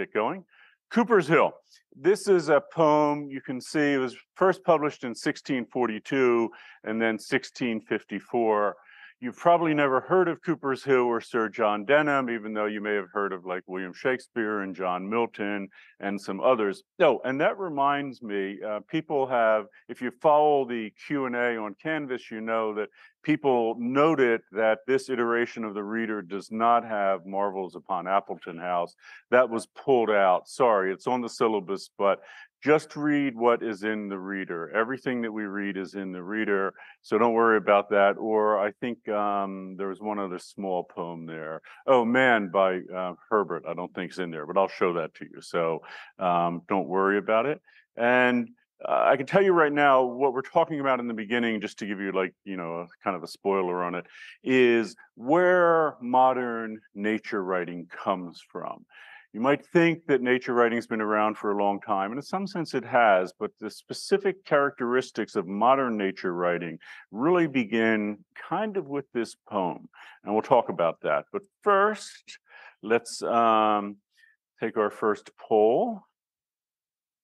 get going. Cooper's Hill. This is a poem you can see it was first published in 1642 and then 1654. You've probably never heard of Cooper's Hill or Sir John Denham, even though you may have heard of like William Shakespeare and John Milton and some others. Oh, and that reminds me, uh, people have, if you follow the Q&A on Canvas, you know that people noted that this iteration of the reader does not have Marvell's upon Appleton House. That was pulled out. Sorry, it's on the syllabus, but just read what is in the reader. Everything that we read is in the reader, so don't worry about that. Or I think um, there was one other small poem there. Oh man, by uh, Herbert, I don't think is in there, but I'll show that to you. So um, don't worry about it. And uh, I can tell you right now what we're talking about in the beginning, just to give you like, you know, a, kind of a spoiler on it, is where modern nature writing comes from. You might think that nature writing's been around for a long time, and in some sense it has, but the specific characteristics of modern nature writing really begin kind of with this poem, and we'll talk about that. But first, let's um, take our first poll,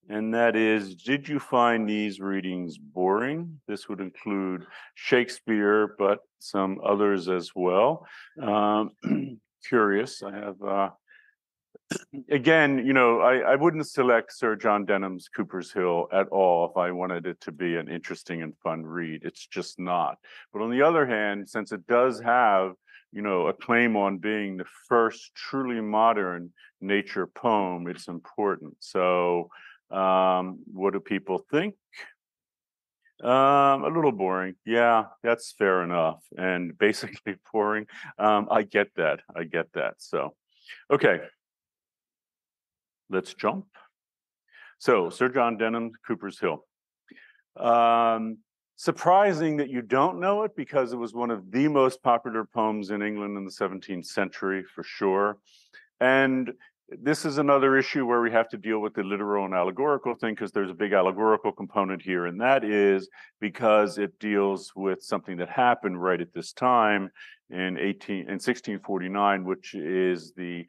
and that is, did you find these readings boring? This would include Shakespeare, but some others as well. Um, curious, I have uh, again, you know, I, I wouldn't select Sir John Denham's Cooper's Hill at all if I wanted it to be an interesting and fun read. It's just not. But on the other hand, since it does have, you know, a claim on being the first truly modern nature poem, it's important. So, um, what do people think? Um, a little boring. Yeah, that's fair enough. And basically boring. Um, I get that. I get that. So, okay, let's jump. So Sir John Denham, Cooper's Hill. Um, surprising that you don't know it because it was one of the most popular poems in England in the 17th century for sure. And this is another issue where we have to deal with the literal and allegorical thing because there's a big allegorical component here. And that is because it deals with something that happened right at this time in 18 in 1649, which is the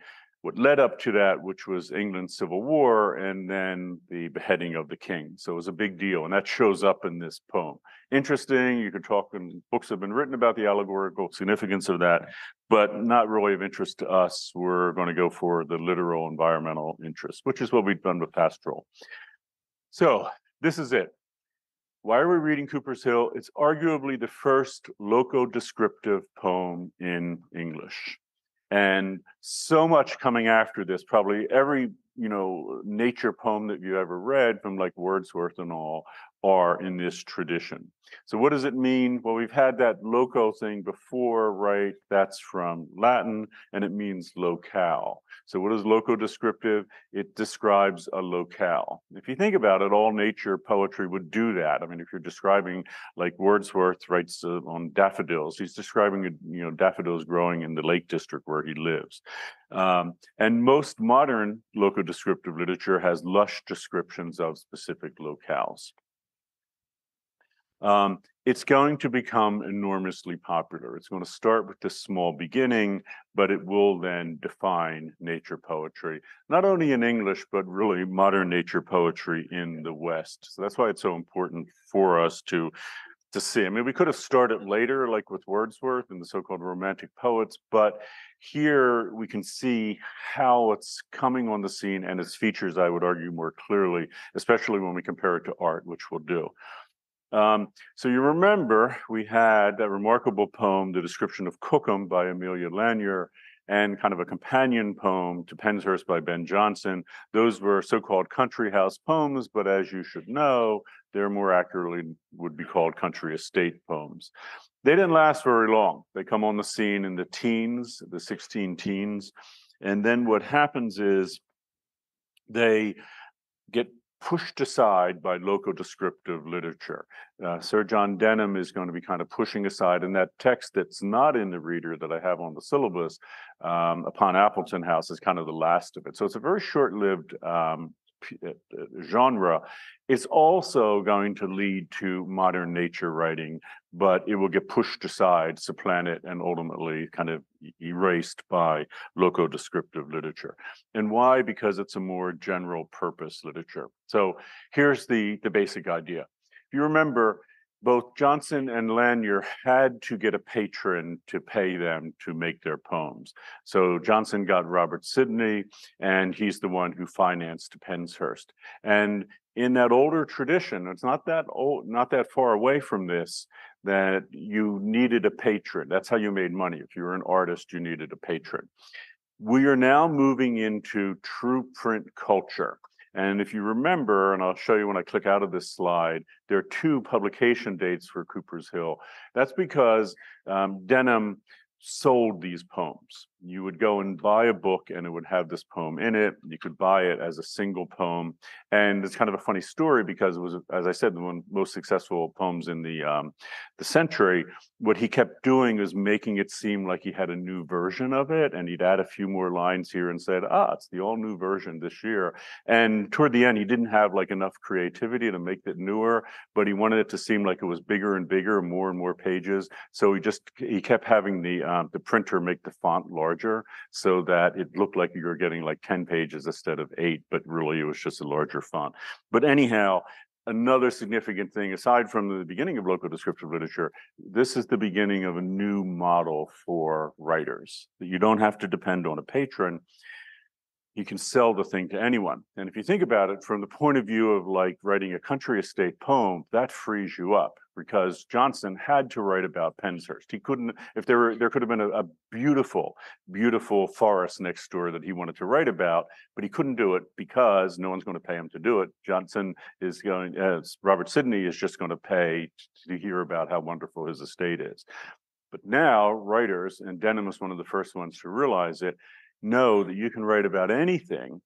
what led up to that, which was England's civil war and then the beheading of the king. So it was a big deal, and that shows up in this poem. Interesting, you could talk, and books have been written about the allegorical significance of that, but not really of interest to us. We're going to go for the literal environmental interest, which is what we've done with pastoral. So this is it. Why are we reading Cooper's Hill? It's arguably the first loco-descriptive poem in English and so much coming after this probably every you know nature poem that you ever read from like wordsworth and all are in this tradition. So what does it mean? Well we've had that loco thing before right? That's from latin and it means locale. So what is loco descriptive? It describes a locale. If you think about it all nature poetry would do that. I mean if you're describing like wordsworth writes uh, on daffodils he's describing you know daffodils growing in the lake district where he lives um, and most modern loco descriptive literature has lush descriptions of specific locales. Um, it's going to become enormously popular. It's going to start with this small beginning, but it will then define nature poetry, not only in English, but really modern nature poetry in the West. So that's why it's so important for us to to see. I mean, we could have started later, like with Wordsworth and the so-called Romantic poets, but here we can see how it's coming on the scene and its features, I would argue, more clearly, especially when we compare it to art, which we'll do. Um, so you remember we had that remarkable poem, The Description of Cookham by Amelia Lanier, and kind of a companion poem to Penshurst by Ben Jonson. Those were so-called country house poems, but as you should know, they're more accurately would be called country estate poems. They didn't last very long. They come on the scene in the teens, the 16 teens. And then what happens is they get pushed aside by loco descriptive literature. Uh, Sir John Denham is going to be kind of pushing aside, and that text that's not in the reader that I have on the syllabus um, upon Appleton House is kind of the last of it. So it's a very short-lived um, uh, Uh, uh, genre is also going to lead to modern nature writing, but it will get pushed aside, supplanted, and ultimately kind of erased by loco-descriptive literature. And why? Because it's a more general purpose literature. So here's the, the basic idea. If you remember, both Jonson and Lanier had to get a patron to pay them to make their poems. So Jonson got Robert Sidney, and he's the one who financed Penshurst. And in that older tradition, it's not that old, not that far away from this, that you needed a patron. That's how you made money. If you were an artist, you needed a patron. We are now moving into true print culture. And if you remember, and I'll show you when I click out of this slide, there are two publication dates for Cooper's Hill. That's because um, Denham sold these poems. You would go and buy a book and it would have this poem in it. You could buy it as a single poem. And it's kind of a funny story because it was, as I said, the one most successful poems in the um, the century. What he kept doing is making it seem like he had a new version of it. And he'd add a few more lines here and said, ah, it's the all new version this year. And toward the end, he didn't have like enough creativity to make it newer, but he wanted it to seem like it was bigger and bigger, more and more pages. So he just, he kept having the, um, the printer make the font large larger so that it looked like you were getting like 10 pages instead of eight, but really it was just a larger font. But anyhow, another significant thing, aside from the beginning of loco descriptive literature, this is the beginning of a new model for writers. That you don't have to depend on a patron. You can sell the thing to anyone. And if you think about it from the point of view of like writing a country estate poem, that frees you up because Jonson had to write about Penshurst. He couldn't, if there were, there could have been a, a, beautiful, beautiful forest next door that he wanted to write about, but he couldn't do it because no one's going to pay him to do it. Jonson is going, Robert Sidney is just going to pay to hear about how wonderful his estate is. But now writers, and Denham was one of the first ones to realize it, know that you can write about anything,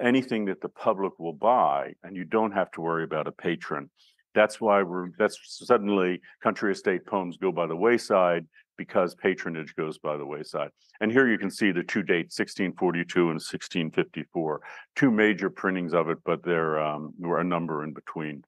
anything that the public will buy, and you don't have to worry about a patron. That's why we're, that's suddenly country estate poems go by the wayside because patronage goes by the wayside. And here you can see the two dates, 1642 and 1654, two major printings of it, but there um, were a number in between.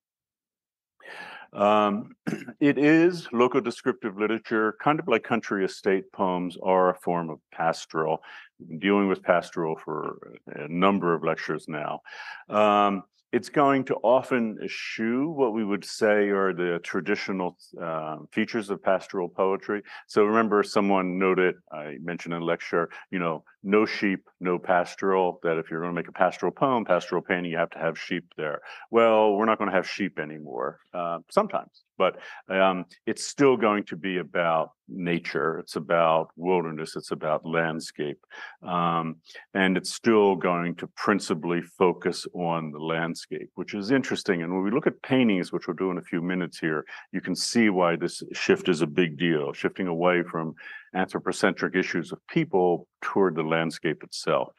Um, it is loco descriptive literature, kind of like country estate poems are a form of pastoral. We've been dealing with pastoral for a number of lectures now. Um, it's going to often eschew what we would say are the traditional uh, features of pastoral poetry. So remember someone noted, I mentioned in a lecture, you know, no sheep, no pastoral, that if you're going to make a pastoral poem, pastoral painting, you have to have sheep there. Well, we're not going to have sheep anymore, uh, sometimes, but um, it's still going to be about nature, it's about wilderness, it's about landscape. Um, and it's still going to principally focus on the landscape, which is interesting. And when we look at paintings, which we'll do in a few minutes here, you can see why this shift is a big deal, shifting away from anthropocentric issues of people toward the landscape itself.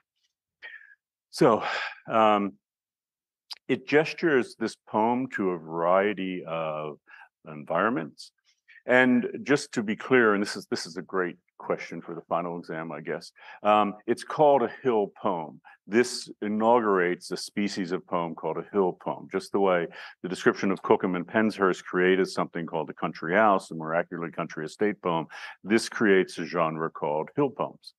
So um, it gestures this poem to a variety of environments. And just to be clear, and this is this is a great question for the final exam, I guess. Um, it's called a hill poem. This inaugurates a species of poem called a hill poem, just the way the description of Cookham and Penshurst created something called the country house, a more accurately country estate poem. This creates a genre called hill poems.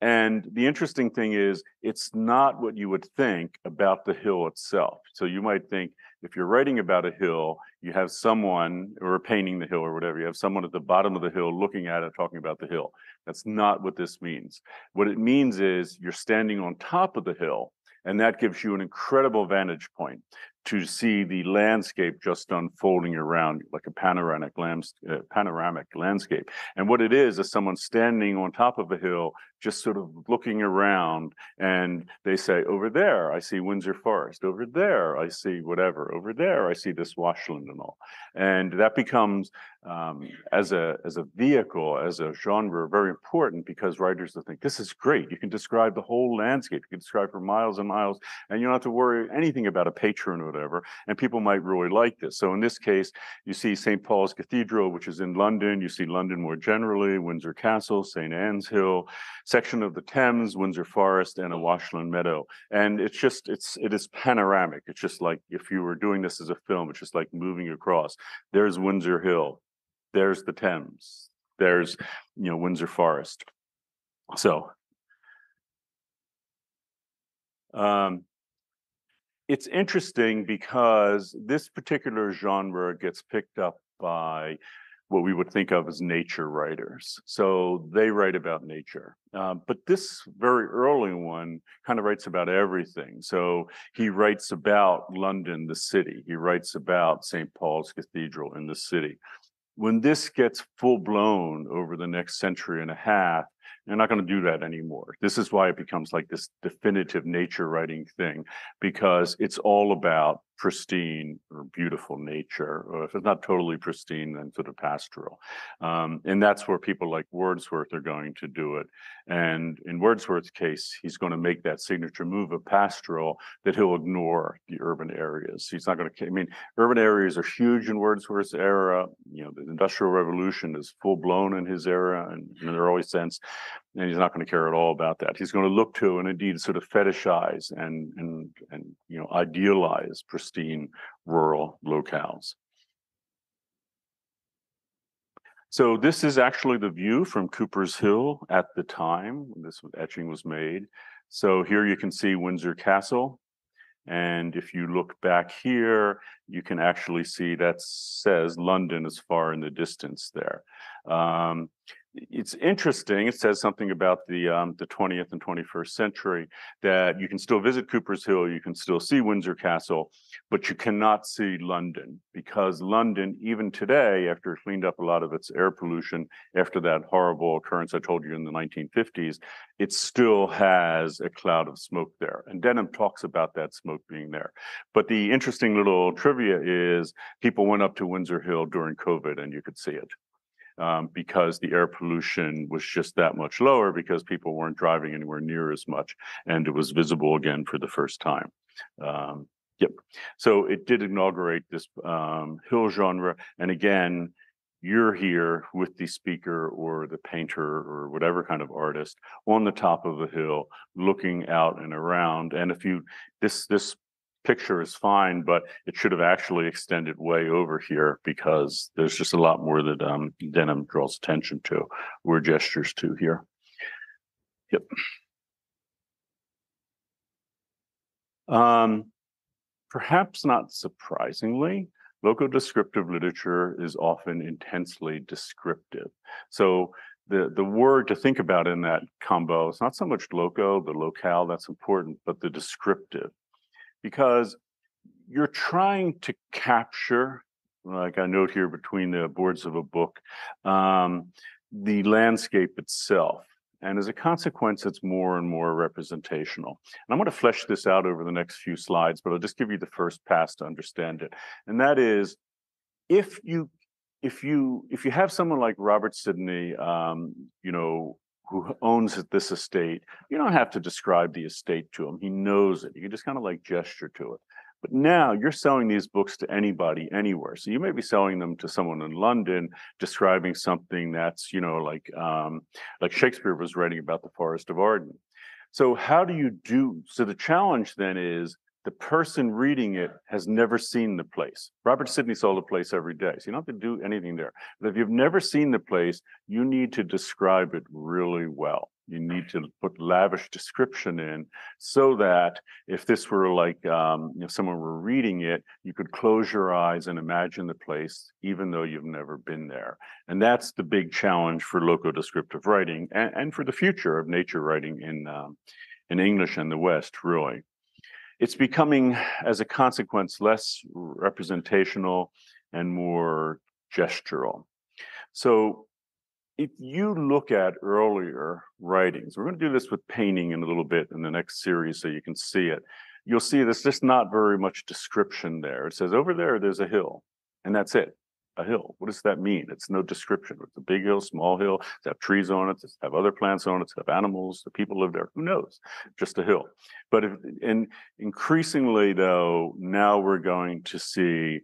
And the interesting thing is, it's not what you would think about the hill itself. So you might think if you're writing about a hill, you have someone or painting the hill or whatever, you have someone at the bottom of the hill looking at it, talking about the hill. That's not what this means. What it means is you're standing on top of the hill, and that gives you an incredible vantage point to see the landscape just unfolding around like a panoramic, lands, uh, panoramic landscape. And what it is is someone standing on top of a hill, just sort of looking around, and they say, "Over there, I see Windsor Forest. Over there, I see whatever. Over there, I see this washland and all." And that becomes um, as a as a vehicle, as a genre, very important because writers will think this is great. You can describe the whole landscape. You can describe for miles and miles, and you don't have to worry anything about a patron or whatever, and people might really like this. So in this case, you see St. Paul's Cathedral, which is in London. You see London more generally, Windsor Castle, St. Anne's Hill, section of the Thames, Windsor Forest, and a Washland Meadow. And it's just, it's, it is panoramic. It's just like if you were doing this as a film, it's just like moving across. There's Windsor Hill, there's the Thames, there's, you know, Windsor Forest. So um, it's interesting because this particular genre gets picked up by what we would think of as nature writers. So they write about nature. Uh, but this very early one kind of writes about everything. So he writes about London, the city. He writes about St. Paul's Cathedral in the city. When this gets full blown over the next century and a half, they're not going to do that anymore. This is why it becomes like this definitive nature writing thing, because it's all about pristine or beautiful nature. Or if it's not totally pristine, then sort of pastoral. Um, and that's where people like Wordsworth are going to do it. And in Wordsworth's case, he's going to make that signature move of pastoral that he'll ignore the urban areas. He's not going to, I mean, urban areas are huge in Wordsworth's era. You know, the Industrial Revolution is full blown in his era and in an early sense and he's not going to care at all about that. He's going to look to and indeed sort of fetishize and and and you know idealize pristine rural locales. So this is actually the view from Cooper's Hill at the time this etching was made. So here you can see Windsor Castle. And if you look back here, you can actually see that says London is far in the distance there. Um, it's interesting. It says something about the um, the 20th and 21st century that you can still visit Cooper's Hill, you can still see Windsor Castle, but you cannot see London because London, even today, after it cleaned up a lot of its air pollution after that horrible occurrence I told you in the 1950s, it still has a cloud of smoke there. And Denham talks about that smoke being there. But the interesting little trivia is people went up to Windsor Hill during COVID and you could see it um, because the air pollution was just that much lower because people weren't driving anywhere near as much and it was visible again for the first time. Um, yep. So it did inaugurate this um, hill genre. And again, you're here with the speaker or the painter or whatever kind of artist on the top of a hill looking out and around and if you this this picture is fine, but it should have actually extended way over here because there's just a lot more that um, Denham draws attention to, or gestures to here. Yep. Um, perhaps not surprisingly, loco-descriptive literature is often intensely descriptive. So the, the word to think about in that combo is not so much loco, the locale, that's important, but the descriptive because you're trying to capture, like I note here between the boards of a book, um, the landscape itself. And as a consequence, it's more and more representational. And I'm going to flesh this out over the next few slides, but I'll just give you the first pass to understand it. And that is, if you if you if you have someone like Robert Sidney, um, you know, who owns this estate, you don't have to describe the estate to him. He knows it. You can just kind of like gesture to it. But now you're selling these books to anybody, anywhere. So you may be selling them to someone in London, describing something that's, you know, like um, like Shakespeare was writing about the Forest of Arden. So how do you do? So the challenge then is the person reading it has never seen the place. Robert Sidney saw the place every day, so you don't have to do anything there. But if you've never seen the place, you need to describe it really well. You need to put lavish description in so that if this were like um, if someone were reading it, you could close your eyes and imagine the place, even though you've never been there. And that's the big challenge for loco-descriptive writing and, and for the future of nature writing in um, in English and the West, really it's becoming, as a consequence, less representational and more gestural. So if you look at earlier writings, we're going to do this with painting in a little bit in the next series so you can see it. You'll see there's just not very much description there. It says over there, there's a hill, and that's it. A hill. What does that mean? It's no description. It's a big hill, small hill, it's have trees on it, it's have other plants on it, it's have animals, the people live there. Who knows? Just a hill. But if, and increasingly though, now we're going to see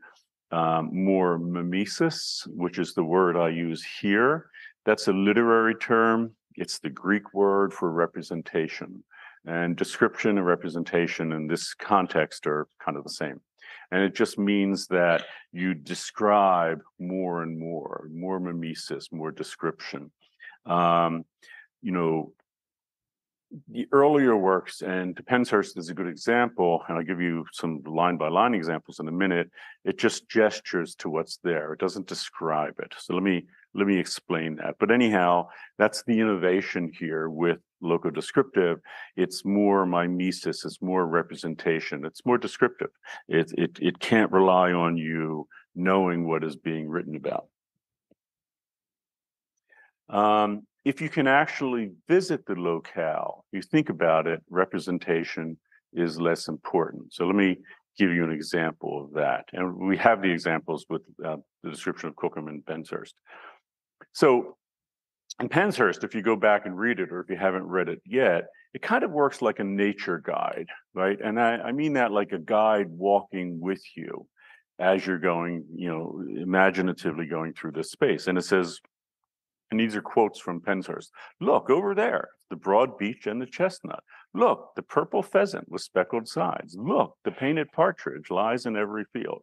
um, more mimesis, which is the word I use here. That's a literary term. It's the Greek word for representation. And description and representation in this context are kind of the same. And it just means that you describe more and more, more mimesis, more description. Um, you know, the earlier works, and Penshurst is a good example, and I'll give you some line by line examples in a minute. It just gestures to what's there. It doesn't describe it. So let me let me explain that. But anyhow, that's the innovation here with loco descriptive. It's more mimesis, it's more representation, it's more descriptive. It, it, it can't rely on you knowing what is being written about. Um, if you can actually visit the locale, you think about it, representation is less important. So let me give you an example of that. And we have the examples with uh, the description of Cookham and Penshurst. So in Penshurst, if you go back and read it, or if you haven't read it yet, it kind of works like a nature guide, right? And I, I mean that like a guide walking with you as you're going, you know, imaginatively going through this space. And it says, and these are quotes from Penshurst. Look over there, the broad beech and the chestnut. Look, the purple pheasant with speckled sides. Look, the painted partridge lies in every field.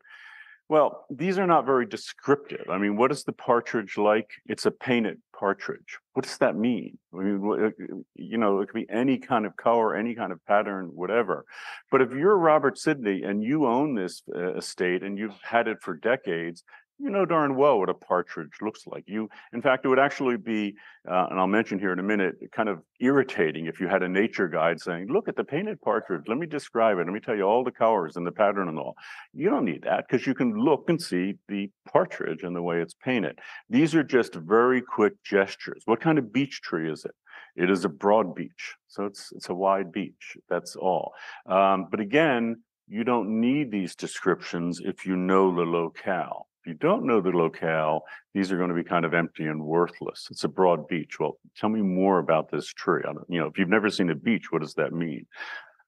Well, these are not very descriptive. I mean, what is the partridge like? It's a painted partridge. What does that mean? I mean, you know, it could be any kind of color, any kind of pattern, whatever. But if you're Robert Sidney and you own this uh, estate and you've had it for decades, you know darn well what a partridge looks like. You, in fact, it would actually be, uh, and I'll mention here in a minute, kind of irritating if you had a nature guide saying, look at the painted partridge, let me describe it, let me tell you all the colors and the pattern and all. You don't need that because you can look and see the partridge and the way it's painted. These are just very quick gestures. What kind of beech tree is it? It is a broad beech, so it's it's a wide beech. That's all. Um, but again, you don't need these descriptions if you know the locale. You don't know the locale, these are going to be kind of empty and worthless. It's a broad beech. Well, tell me more about this tree. You know, if you've never seen a beech, what does that mean?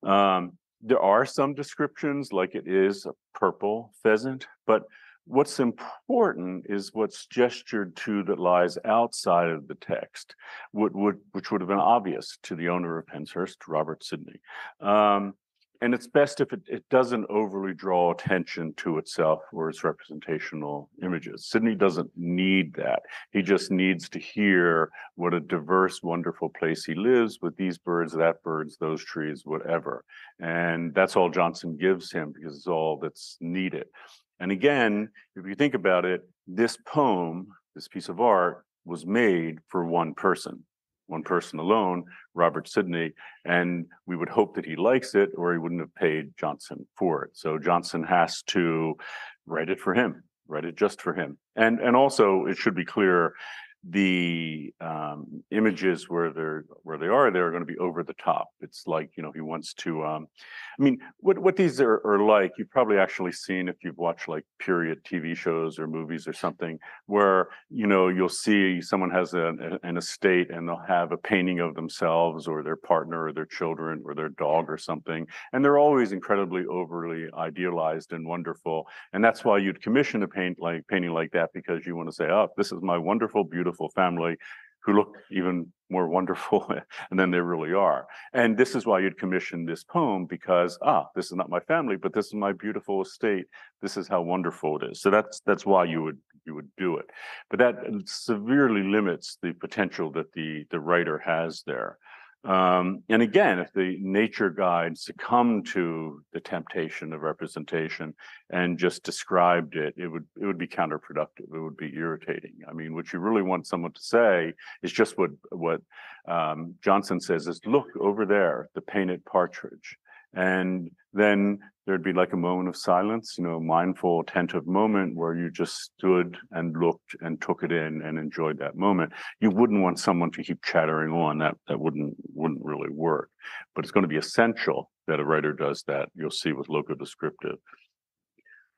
Um, there are some descriptions, like it is a purple pheasant, but what's important is what's gestured to that lies outside of the text, would, which would have been obvious to the owner of Penshurst, Robert Sidney. Um, and it's best if it, it doesn't overly draw attention to itself or its representational images. Sidney doesn't need that. He just needs to hear what a diverse, wonderful place he lives with these birds, that birds, those trees, whatever. And that's all Jonson gives him because it's all that's needed. And again, if you think about it, this poem, this piece of art was made for one person one person alone, Robert Sidney, and we would hope that he likes it or he wouldn't have paid Jonson for it. So Jonson has to write it for him, write it just for him. And and also it should be clear the um, images where they're where they are they're going to be over the top. It's like you know he wants to um, i mean what what these are, are like you've probably actually seen if you've watched like period tv shows or movies or something where you know you'll see someone has a, an estate and they'll have a painting of themselves or their partner or their children or their dog or something and they're always incredibly overly idealized and wonderful and that's why you'd commission a paint like painting like that because you want to say oh this is my wonderful beautiful beautiful family who look even more wonderful than they really are. And this is why you'd commission this poem because ah, this is not my family, but this is my beautiful estate. This is how wonderful it is. So that's that's why you would you would do it. But that severely limits the potential that the the writer has there. Um, and again, if the nature guide succumbed to the temptation of representation and just described it, it would it would be counterproductive. It would be irritating. I mean, what you really want someone to say is just what what um, Jonson says is, look over there, the painted partridge. And then there'd be like a moment of silence, you know, mindful, attentive moment where you just stood and looked and took it in and enjoyed that moment. You wouldn't want someone to keep chattering on. That that wouldn't wouldn't really work. But it's going to be essential that a writer does that. You'll see with loco descriptive.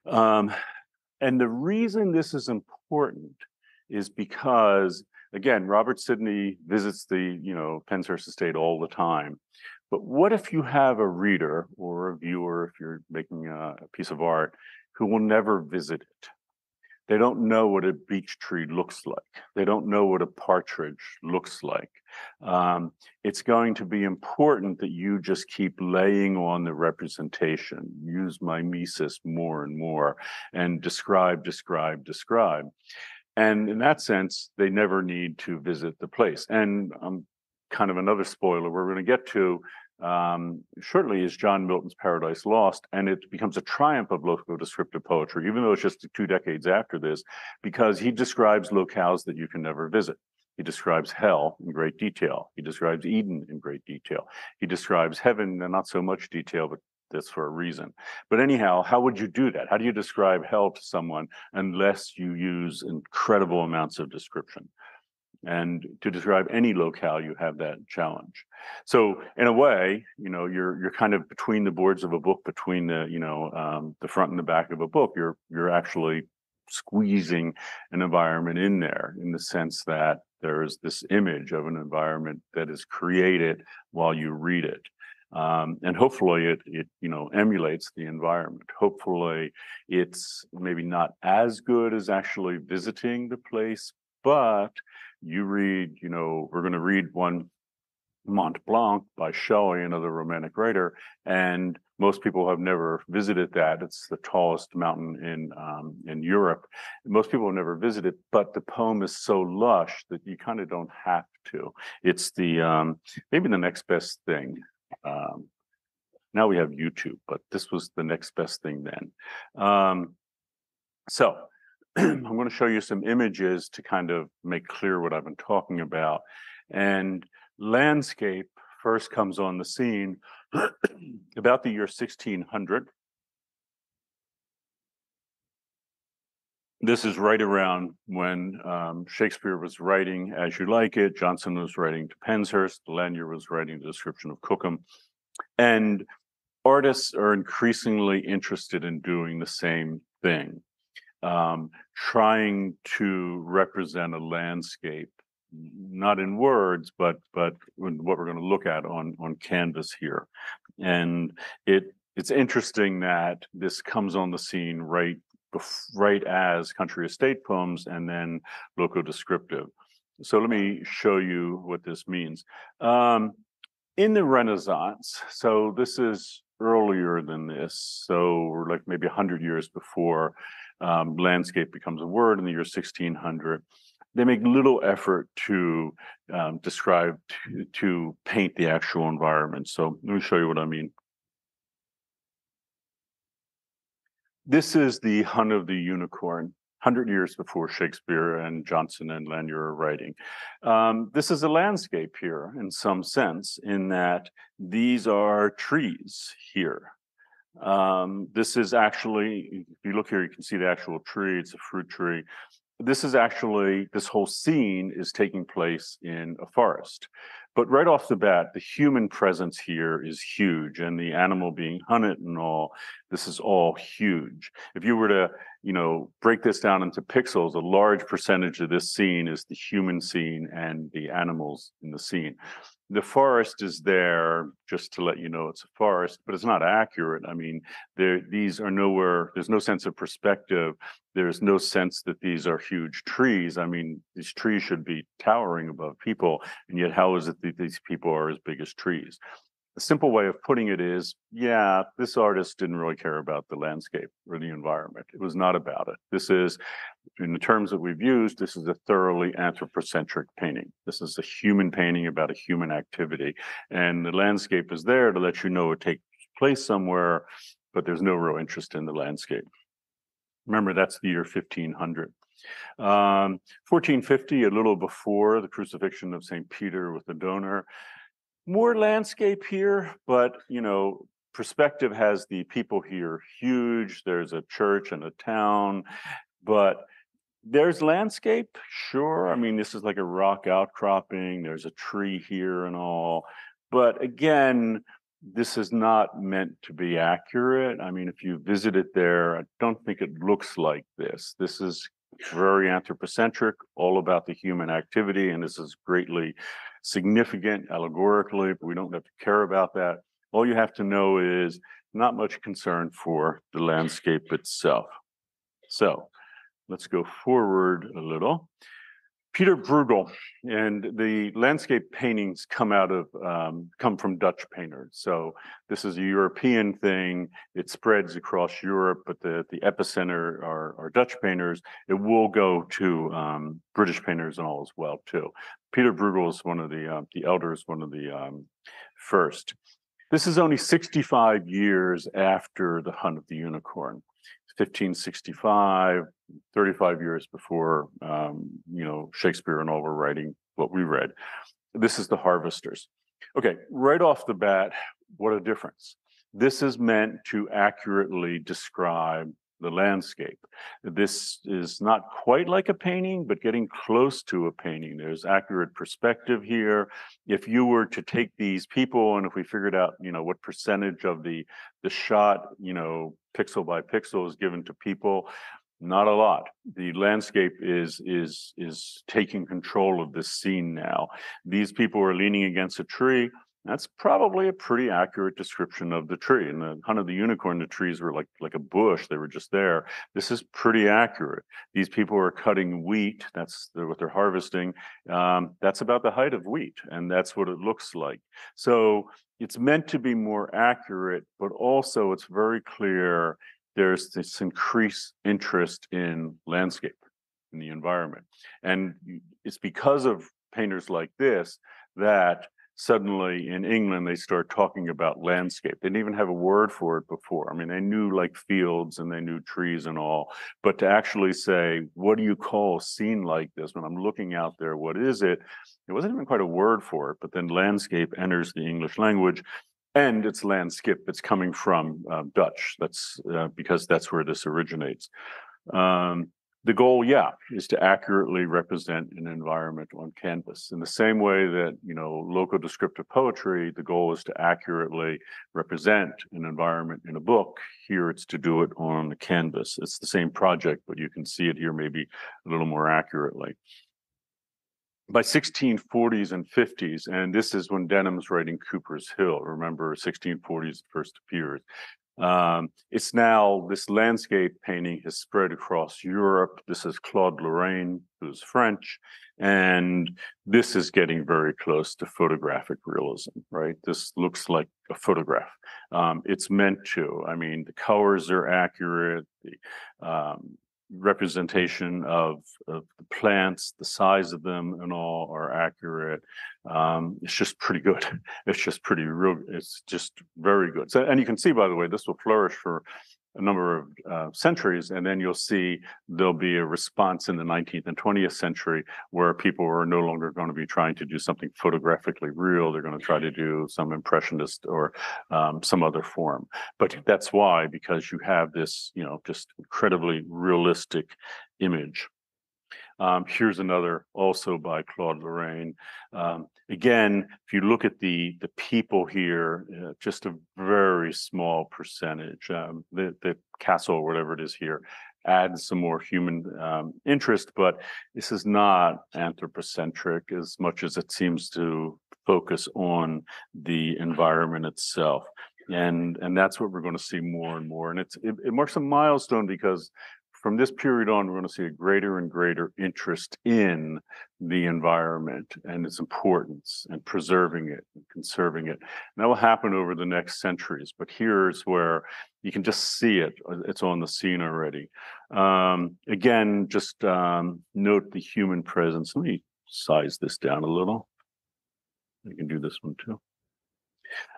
Um, And the reason this is important is because, again, Robert Sidney visits the, you know, Penshurst estate all the time. But what if you have a reader or a viewer, if you're making a, a piece of art, who will never visit it? They don't know what a beech tree looks like. They don't know what a partridge looks like. Um, it's going to be important that you just keep laying on the representation, use mimesis more and more, and describe, describe, describe. And in that sense, they never need to visit the place. And um, kind of another spoiler we're going to get to um, shortly is John Milton's Paradise Lost, and it becomes a triumph of loco descriptive poetry, even though it's just two decades after this, because he describes locales that you can never visit. He describes hell in great detail. He describes Eden in great detail. He describes heaven in not so much detail, but that's for a reason. But anyhow, how would you do that? How do you describe hell to someone unless you use incredible amounts of description? And to describe any locale, you have that challenge. So in a way, you know, you're you're kind of between the boards of a book, between the you know um, the front and the back of a book. You're you're actually squeezing an environment in there in the sense that there's this image of an environment that is created while you read it. Um, and hopefully it it you know emulates the environment. Hopefully it's maybe not as good as actually visiting the place, but you read, you know, we're going to read one Mont Blanc by Shelley, another Romantic writer, and most people have never visited that. It's the tallest mountain in um, in Europe. Most people have never visited, but the poem is so lush that you kind of don't have to. It's the um, maybe the next best thing. Um, now we have YouTube, but this was the next best thing then. Um, so I'm going to show you some images to kind of make clear what I've been talking about. And landscape first comes on the scene about the year 1600. This is right around when um, Shakespeare was writing As You Like It, Jonson was writing to Penshurst, Lanier was writing the description of Cookham. And artists are increasingly interested in doing the same thing um, trying to represent a landscape, not in words, but but what we're going to look at on on canvas here. And it it's interesting that this comes on the scene right right as country estate poems and then loco descriptive. So let me show you what this means. Um, in the Renaissance, so this is earlier than this, so like maybe 100 years before um, landscape becomes a word in the year 1600 they make little effort to um, describe to, to, paint the actual environment so let me show you what i mean this is the hunt of the unicorn 100 years before Shakespeare and Jonson and Lanier are writing. Um, this is a landscape here in some sense, in that these are trees here. Um, this is actually, if you look here, you can see the actual tree. It's a fruit tree. This is actually, this whole scene is taking place in a forest. But right off the bat, the human presence here is huge, and the animal being hunted and all, this is all huge. If you were to, you know, break this down into pixels, a large percentage of this scene is the human scene and the animals in the scene the forest is there just to let you know it's a forest, but it's not accurate. I mean, there these are nowhere. There's no sense of perspective. There's no sense that these are huge trees. I mean, these trees should be towering above people, and yet how is it that these people are as big as trees? Simple way of putting it is, yeah, this artist didn't really care about the landscape or the environment. It was not about it. This is, in the terms that we've used, this is a thoroughly anthropocentric painting. This is a human painting about a human activity. And the landscape is there to let you know it takes place somewhere, but there's no real interest in the landscape. Remember, that's the year 1500. Um, 1450, a little before the crucifixion of St. Peter with the donor, more landscape here, but you know, perspective has the people here huge. There's a church and a town, but there's landscape, sure. I mean, this is like a rock outcropping. There's a tree here and all. But again, this is not meant to be accurate. I mean, if you visit it there, I don't think it looks like this. This is very anthropocentric, all about the human activity, and this is greatly significant allegorically, but we don't have to care about that. All you have to know is not much concern for the landscape itself. So let's go forward a little. Peter Bruegel and the landscape paintings come out of um, come from Dutch painters. So this is a European thing. It spreads across Europe, but the the epicenter are, are Dutch painters. It will go to um, British painters and all as well too. Peter Bruegel is one of the uh, the elders, one of the um, first. This is only 65 years after the Hunt of the Unicorn. 1565, 35 years before, um, you know, Shakespeare and all were writing what we read. This is the harvesters. Okay, right off the bat, what a difference. This is meant to accurately describe the landscape. This is not quite like a painting, but getting close to a painting. There's accurate perspective here. If you were to take these people and if we figured out, you know, what percentage of the the shot, you know, pixel by pixel is given to people, not a lot. The landscape is is is taking control of this scene now. These people are leaning against a tree that's probably a pretty accurate description of the tree. In the hunt of the unicorn, the trees were like like a bush; they were just there. This is pretty accurate. These people are cutting wheat. That's what they're harvesting. Um, that's about the height of wheat, and that's what it looks like. So it's meant to be more accurate, but also it's very clear there's this increased interest in landscape, in the environment, and it's because of painters like this that suddenly in England they start talking about landscape. They didn't even have a word for it before. I mean, they knew like fields and they knew trees and all, but to actually say, what do you call a scene like this? When I'm looking out there, what is it? It wasn't even quite a word for it, but then landscape enters the English language and it's landscape. It's coming from uh, Dutch. That's uh, because that's where this originates. Um, the goal, yeah, is to accurately represent an environment on canvas. In the same way that, you know, loco descriptive poetry, the goal is to accurately represent an environment in a book. Here it's to do it on the canvas. It's the same project, but you can see it here maybe a little more accurately. By 1640s and 50s, and this is when Denham's writing Cooper's Hill. Remember, 1640s first appears. Um, it's now this landscape painting has spread across Europe. This is Claude Lorrain, who's French, and this is getting very close to photographic realism, right? This looks like a photograph. Um, it's meant to. I mean, the colors are accurate. The um, representation of, of the plants, the size of them, and all are accurate. Um, it's just pretty good. It's just pretty real. It's just very good. So, and you can see, by the way, this will flourish for a number of uh, centuries, and then you'll see there'll be a response in the 19th and 20th century where people are no longer going to be trying to do something photographically real. They're going to try to do some impressionist or um, some other form. But that's why, because you have this, you know, just incredibly realistic image. Um, here's another also by Claude Lorrain. Um, again, if you look at the the people here, uh, just a very small percentage. Um, the the castle or whatever it is here adds some more human um, interest, but this is not anthropocentric as much as it seems to focus on the environment itself and and that's what we're going to see more and more and it's it, it marks a milestone because from this period on, we're going to see a greater and greater interest in the environment and its importance and preserving it and conserving it. And that will happen over the next centuries. But here's where you can just see it. Uh, it's on the scene already. Um, again, just um, note the human presence. Let me size this down a little. I can do this one too.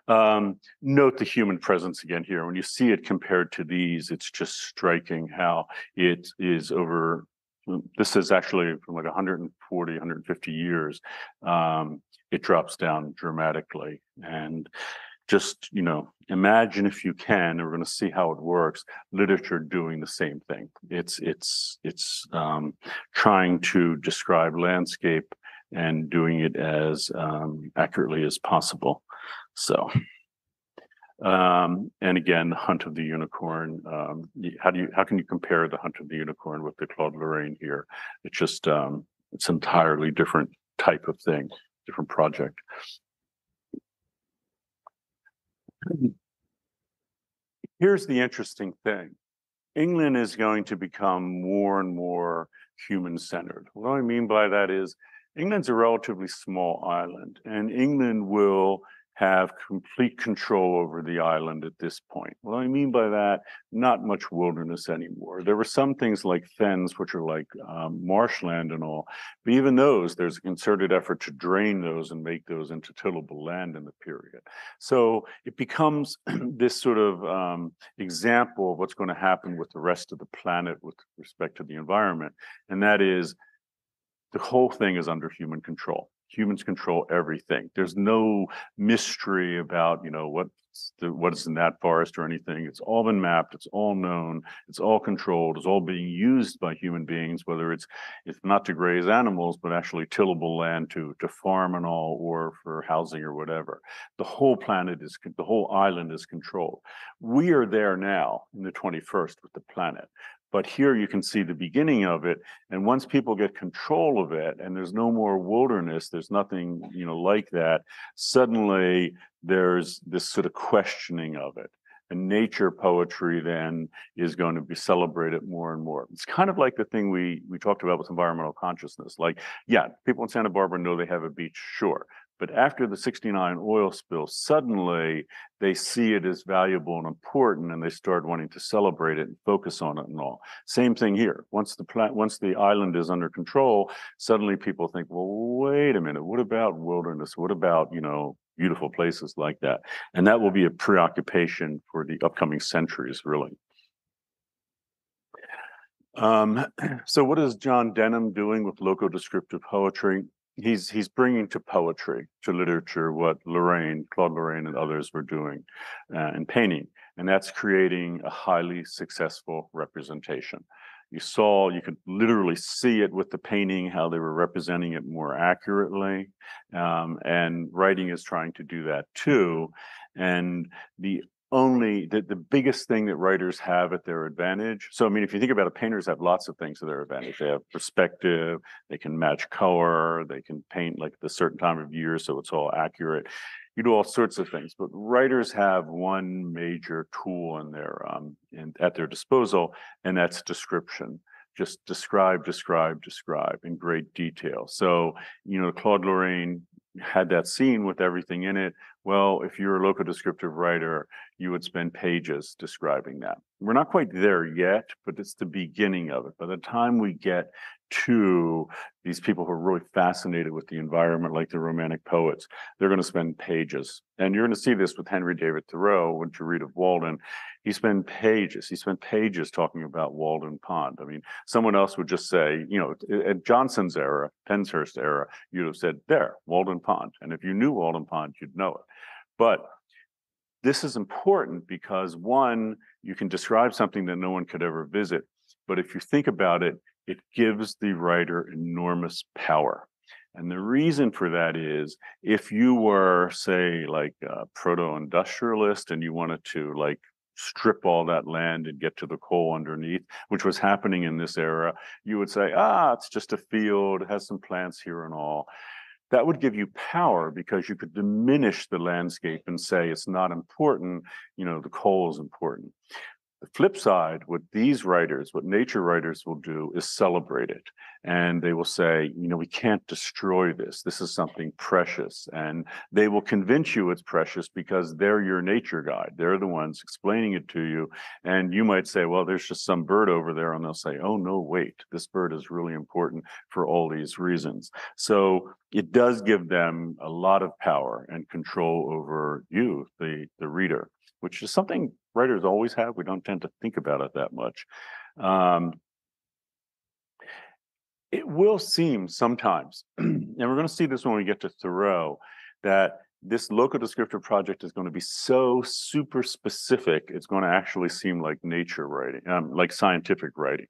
Um, note the human presence again here. When you see it compared to these, it's just striking how it is over. This is actually from like 140, 150 years. Um, it drops down dramatically. And just, you know, imagine if you can, and we're going to see how it works, literature doing the same thing. It's, it's, it's um, trying to describe landscape and doing it as um, accurately as possible. So, Um, and again, the Hunt of the Unicorn. Um, how do you how can you compare the Hunt of the Unicorn with the Claude Lorrain here? It's just um, it's entirely different type of thing, different project. Here's the interesting thing. England is going to become more and more human centered. What I mean by that is England's a relatively small island, and England will have complete control over the island at this point. What I mean by that, not much wilderness anymore. There were some things like fens, which are like um, marshland and all, but even those, there's a concerted effort to drain those and make those into tillable land in the period. So it becomes this sort of um, example of what's going to happen with the rest of the planet with respect to the environment, and that is the whole thing is under human control humans control everything. There's no mystery about, you know, what what is in that forest or anything. It's all been mapped. It's all known. It's all controlled. It's all being used by human beings, whether it's it's not to graze animals, but actually tillable land to to farm and all, or for housing or whatever. The whole planet is the whole island is controlled. We are there now in the 21st with the planet. But here you can see the beginning of it. And once people get control of it and there's no more wilderness, there's nothing, you know, like that, suddenly there's this sort of questioning of it. And nature poetry then is going to be celebrated more and more. It's kind of like the thing we we talked about with environmental consciousness. Like, yeah, people in Santa Barbara know they have a beach, sure. But after the 69 oil spill, suddenly they see it as valuable and important and they start wanting to celebrate it and focus on it and all. Same thing here. Once the plant, once the island is under control, suddenly people think, well, wait a minute, what about wilderness? What about, you know, beautiful places like that? And that will be a preoccupation for the upcoming centuries, really. Um, so what is John Denham doing with loco descriptive poetry? He's he's bringing to poetry, to literature, what Lorrain, Claude Lorrain, and others were doing uh, in painting, and that's creating a highly successful representation. You saw, you could literally see it with the painting, how they were representing it more accurately, um, and writing is trying to do that too. And the only the, the biggest thing that writers have at their advantage. So I mean, if you think about it, painters have lots of things to their advantage. They have perspective, they can match color, they can paint like the certain time of year so it's all accurate. You do all sorts of things, but writers have one major tool in their um in, at their disposal, and that's description just describe, describe, describe in great detail. So, you know, Claude Lorrain had that scene with everything in it. Well, if you're a loco descriptive writer, you would spend pages describing that. We're not quite there yet, but it's the beginning of it. By the time we get to these people who are really fascinated with the environment, like the Romantic poets, they're going to spend pages. And you're going to see this with Henry David Thoreau when you read of Walden. He spent pages, he spent pages talking about Walden Pond. I mean, someone else would just say, you know, at Jonson's era, Penshurst era, you'd have said, there, Walden Pond. And if you knew Walden Pond, you'd know it. But this is important because one, you can describe something that no one could ever visit. But if you think about it, it gives the writer enormous power. And the reason for that is if you were, say, like a proto industrialist and you wanted to like strip all that land and get to the coal underneath, which was happening in this era, you would say, ah, it's just a field, it has some plants here and all. That would give you power because you could diminish the landscape and say it's not important, you know, the coal is important. The flip side, what these writers, what nature writers will do is celebrate it. And they will say, you know, we can't destroy this. This is something precious. And they will convince you it's precious because they're your nature guide. They're the ones explaining it to you. And you might say, well, there's just some bird over there. And they'll say, oh, no, wait, this bird is really important for all these reasons. So it does give them a lot of power and control over you, the, the reader which is something writers always have. We don't tend to think about it that much. Um, it will seem sometimes, and we're going to see this when we get to Thoreau, that this loco descriptive project is going to be so super specific, it's going to actually seem like nature writing, um, like scientific writing.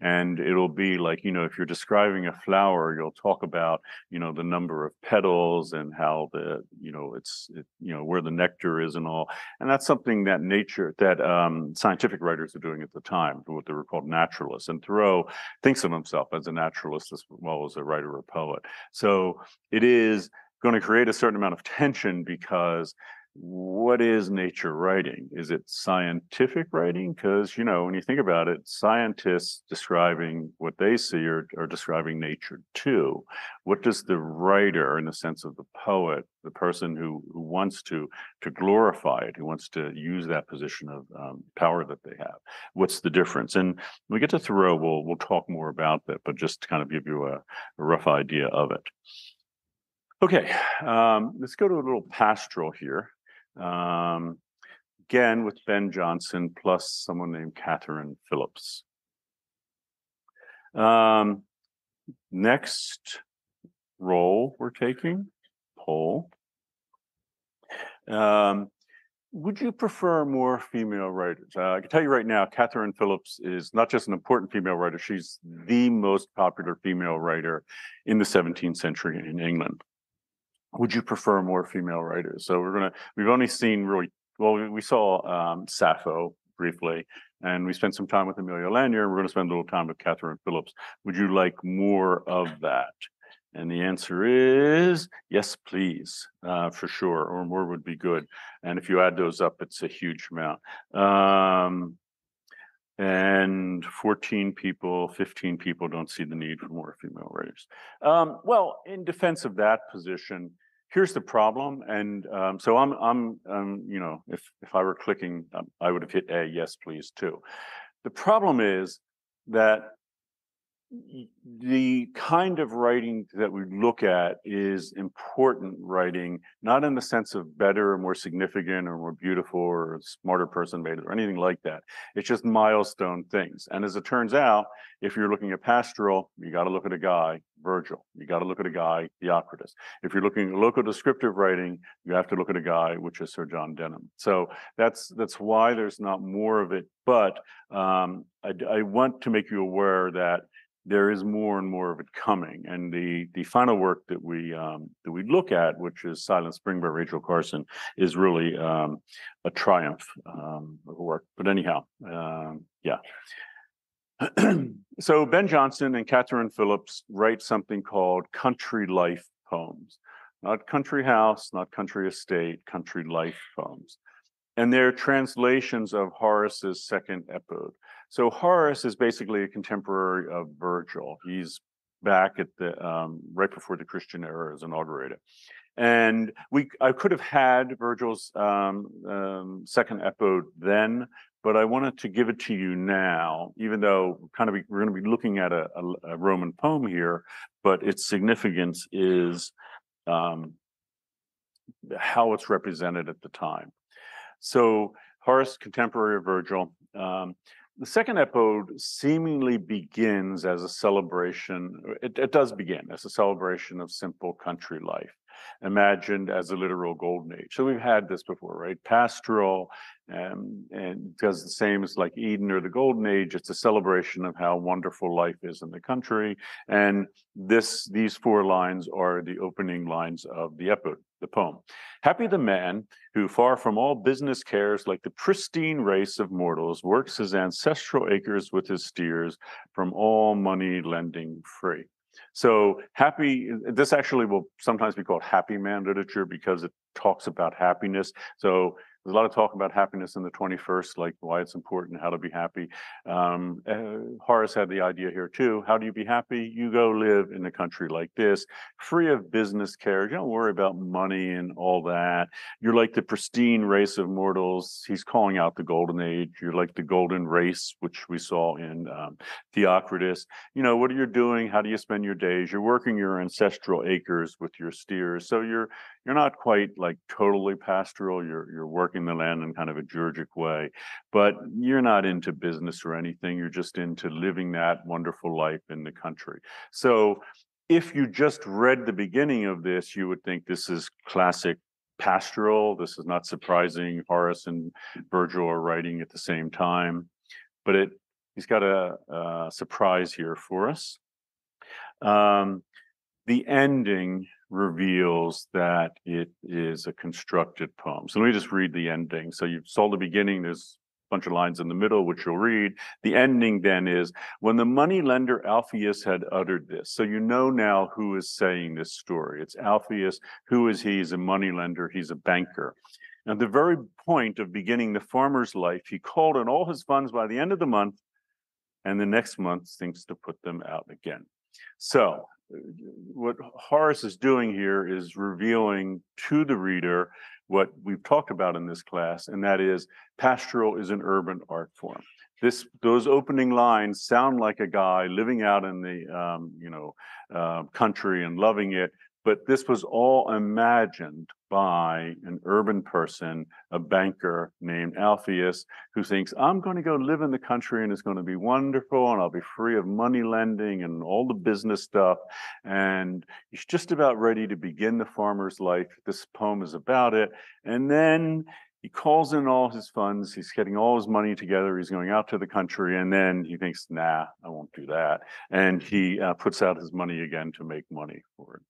And it'll be like, you know, if you're describing a flower, you'll talk about, you know, the number of petals and how the, you know, it's, it, you know, where the nectar is and all. And that's something that nature, that um, scientific writers are doing at the time, what they were called naturalists. And Thoreau thinks of himself as a naturalist as well as a writer or poet. So it is going to create a certain amount of tension because what is nature writing? Is it scientific writing? Because, you know, when you think about it, scientists describing what they see are, are describing nature too. What does the writer, in the sense of the poet, the person who, who wants to, to glorify it, who wants to use that position of um, power that they have, what's the difference? And we get to Thoreau, we'll, we'll talk more about that, but just to kind of give you a, a rough idea of it. Okay, um, let's go to a little pastoral here. Um, again, with Ben Jonson plus someone named Katherine Philips. Um, next role we're taking, poll. Um, would you prefer more female writers? Uh, I can tell you right now, Katherine Philips is not just an important female writer, she's the most popular female writer in the 17th century in England would you prefer more female writers? So we're gonna we've only seen really well we, saw um, Sappho briefly, and we spent some time with Aemilia Lanyer. We're to spend a little time with Katherine Philips. Would you like more of that? And the answer is yes, please, uh, for sure, or more would be good. And if you add those up, it's a huge amount. Um, and 14 people, 15 people don't see the need for more female writers. Um, well, in defense of that position, here's the problem. And um, so I'm, I'm, um, you know, if if I were clicking, um, I would have hit a yes, please too. The problem is that the kind of writing that we look at is important writing, not in the sense of better or more significant or more beautiful or smarter person made it or anything like that. It's just milestone things. And as it turns out, if you're looking at pastoral, you got to look at a guy, Virgil. You got to look at a guy, Theocritus. If you're looking at loco descriptive writing, you have to look at a guy, which is Sir John Denham. So that's that's why there's not more of it. But um, I, I want to make you aware that there is more and more of it coming. And the the final work that we um, that we look at, which is Silent Spring by Rachel Carson, is really um, a triumph um, of work. But anyhow, um, yeah. so Ben Jonson and Katherine Philips write something called country life poems, not country house, not country estate, country life poems. And they're translations of Horace's second epode. So Horace is basically a contemporary of Virgil. He's back at the um, right before the Christian era is inaugurated. And we, I could have had Virgil's um, um, second epode then, but I wanted to give it to you now, even though kind of we're going to be looking at a, a, a Roman poem here, but its significance is um, how it's represented at the time. So Horace, contemporary of Virgil, um, the second epode seemingly begins as a celebration, it, it, does begin as a celebration of simple country life, imagined as a literal golden age. So we've had this before, right? Pastoral um, and does the same as like Eden or the golden age. It's a celebration of how wonderful life is in the country. And this these four lines are the opening lines of the epode the poem. Happy the man who, far from all business cares, like the pristine race of mortals, works his ancestral acres with his steers from all money lending free. So happy, this actually will sometimes be called happy man literature because it talks about happiness. So there's a lot of talk about happiness in the 21st, like why it's important, how to be happy. Um, uh, Horace had the idea here too. How do you be happy? You go live in a country like this, free of business cares. You don't worry about money and all that. You're like the pristine race of mortals. He's calling out the golden age. You're like the golden race, which we saw in um, Theocritus. You know, what are you doing? How do you spend your days? You're working your ancestral acres with your steers. So you're you're not quite like totally pastoral. You're you're working the land in kind of a georgic way, but you're not into business or anything. You're just into living that wonderful life in the country. So if you just read the beginning of this, you would think this is classic pastoral. This is not surprising. Horace and Virgil are writing at the same time, but it he's got a, a surprise here for us. Um, the ending reveals that it is a constructed poem. So let me just read the ending. So you saw the beginning, there's a bunch of lines in the middle, which you'll read. The ending then is when the money lender Alpheus had uttered this. So you know now who is saying this story. It's Alpheus. Who is he? He's a money lender, he's a banker. At the very point of beginning the farmer's life, he called on all his funds by the end of the month, and the next month thinks to put them out again. So what Horace is doing here is revealing to the reader what we've talked about in this class, and that is pastoral is an urban art form. This those opening lines sound like a guy living out in the um, you know uh, country and loving it, but this was all imagined by an urban person, a banker named Alpheus, who thinks, I'm going to go live in the country and it's going to be wonderful and I'll be free of money lending and all the business stuff. And he's just about ready to begin the farmer's life. This poem is about it. And then he calls in all his funds. He's getting all his money together. He's going out to the country, and then he thinks, "Nah, I won't do that." And he uh, puts out his money again to make money for it.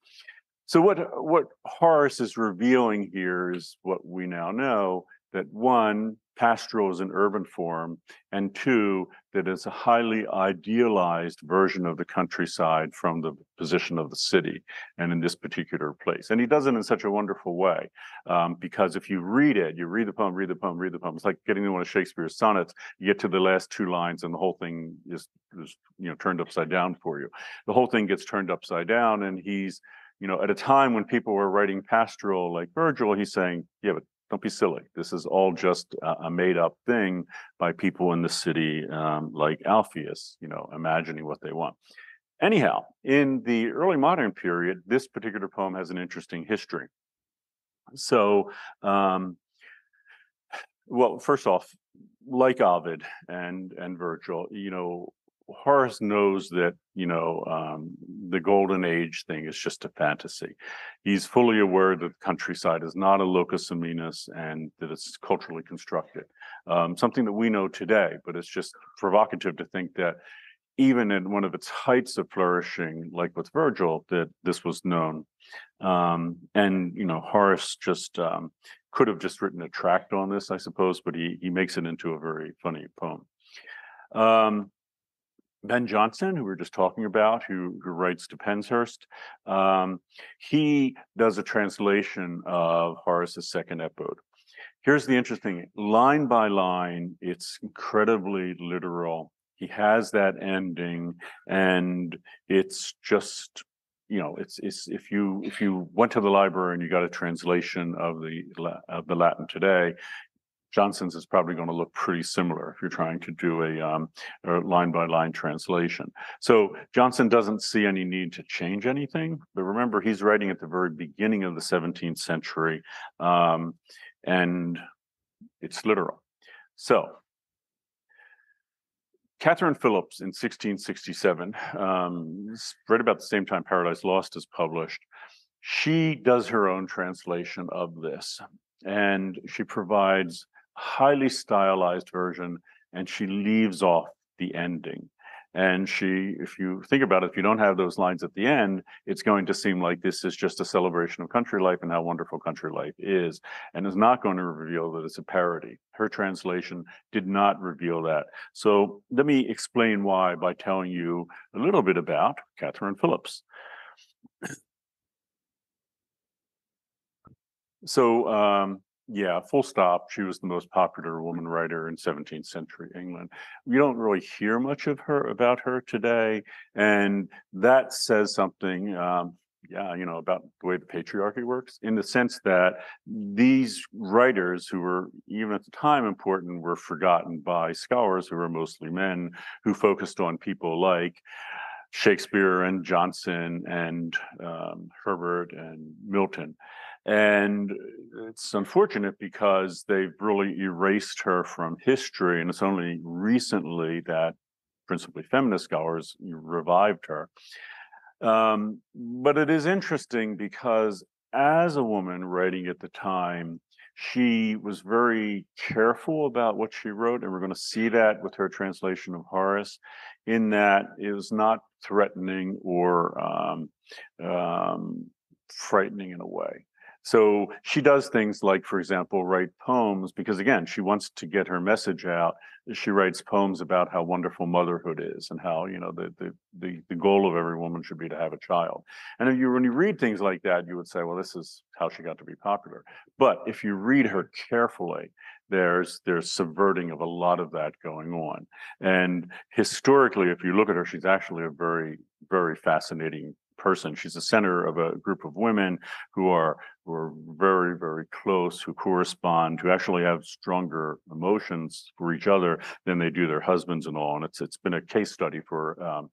So what what Horace is revealing here is what we now know that one, pastoral is an urban form, and two, that it's a highly idealized version of the countryside from the position of the city, and in this particular place. And he does it in such a wonderful way, um, because if you read it, you read the poem, read the poem, read the poem. It's like getting to one of Shakespeare's sonnets. You get to the last two lines, and the whole thing is, is you know turned upside down for you. The whole thing gets turned upside down, and he's you know, at a time when people were writing pastoral like Virgil, he's saying, yeah, but don't be silly. This is all just a, made up thing by people in the city um, like Alpheus, you know, imagining what they want. Anyhow, in the early modern period, this particular poem has an interesting history. So, um, well, first off, like Ovid and and Virgil, you know, Horace knows that you know um, the golden age thing is just a fantasy. He's fully aware that the countryside is not a locus amoenus and that it's culturally constructed. Um, something that we know today, but it's just provocative to think that even in one of its heights of flourishing, like with Virgil, that this was known. Um, and you know, Horace just um, could have just written a tract on this, I suppose, but he he makes it into a very funny poem. Um, Ben Jonson, who we are just talking about, who, who writes to Penshurst, um, he does a translation of Horace's second epode. Here's the interesting line by line, it's incredibly literal. He has that ending, and it's just you know it's it's if you if you went to the library and you got a translation of the of the Latin today Jonson's is probably going to look pretty similar if you're trying to do a, um, a line by line translation. So Jonson doesn't see any need to change anything, but remember he's writing at the very beginning of the 17th century, um, and it's literal. So Catherine Phillips in 1667, um, right about the same time Paradise Lost is published, she does her own translation of this and she provides highly stylized version, and she leaves off the ending. And she, if you think about it, if you don't have those lines at the end, it's going to seem like this is just a celebration of country life and how wonderful country life is, and is not going to reveal that it's a parody. Her translation did not reveal that. So let me explain why by telling you a little bit about Katherine Philips. So um, yeah, full stop. She was the most popular woman writer in 17th century England. We don't really hear much of her about her today, and that says something. Um, yeah, you know, about the way the patriarchy works, in the sense that these writers who were even at the time important were forgotten by scholars who were mostly men who focused on people like Shakespeare and Jonson and um, Herbert and Milton. And it's unfortunate because they've really erased her from history, and it's only recently that principally feminist scholars revived her. Um, but it is interesting because as a woman writing at the time, she was very careful about what she wrote, and we're going to see that with her translation of Horace, in that it was not threatening or um, um, frightening in a way. So she does things like, for example, write poems because again, she wants to get her message out. She writes poems about how wonderful motherhood is and how, you know, the the the, the goal of every woman should be to have a child. And if you when you read things like that, you would say, well, this is how she got to be popular. But if you read her carefully, there's there's subverting of a lot of that going on. And historically, if you look at her, she's actually a very, very fascinating person. She's the center of a group of women who are who are very, very close, who correspond, who actually have stronger emotions for each other than they do their husbands and all. And it's it's been a case study for um,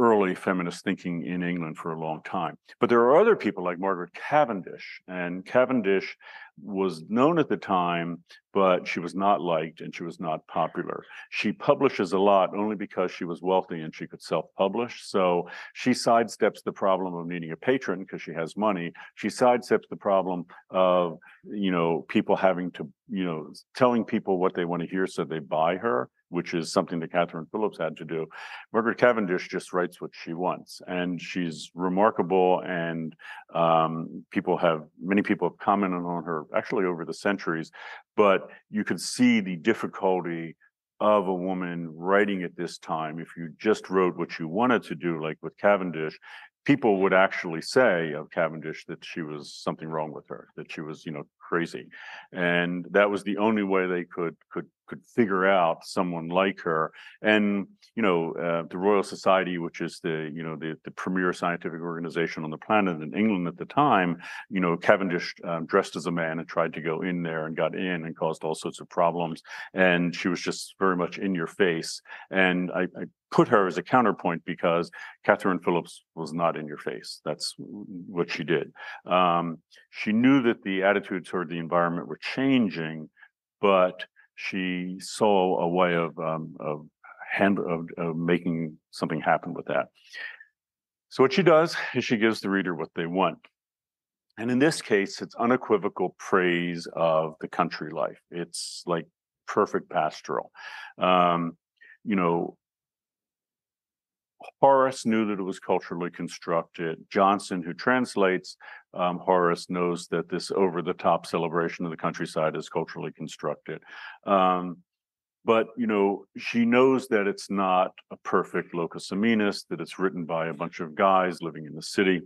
early feminist thinking in England for a long time. But there are other people like Margaret Cavendish, and Cavendish was known at the time, but she was not liked and she was not popular. She publishes a lot only because she was wealthy and she could self-publish. So she sidesteps the problem of needing a patron because she has money. She sidesteps the problem of, you know, people having to, you know, telling people what they want to hear so they buy her which is something that Katherine Philips had to do. Margaret Cavendish just writes what she wants, and she's remarkable. And um, people have many people have commented on her actually over the centuries, but you could see the difficulty of a woman writing at this time. If you just wrote what you wanted to do, like with Cavendish, people would actually say of Cavendish that she was something wrong with her, that she was, you know, crazy, and that was the only way they could could could figure out someone like her. And you know, uh, the Royal Society, which is the you know the the premier scientific organization on the planet in England at the time, you know, Cavendish um, dressed as a man and tried to go in there and got in and caused all sorts of problems. And she was just very much in your face. And I, I put her as a counterpoint because Katherine Philips was not in your face. That's what she did. Um, she knew that the attitudes toward the environment were changing, but she saw a way of um, of, hand, of, of making something happen with that. So what she does is she gives the reader what they want. And in this case, it's unequivocal praise of the country life. It's like perfect pastoral. Um, you know, Horace knew that it was culturally constructed. Jonson, who translates um, Horace, knows that this over the top celebration of the countryside is culturally constructed. Um, but you know, she knows that it's not a perfect locus amoenus, that it's written by a bunch of guys living in the city.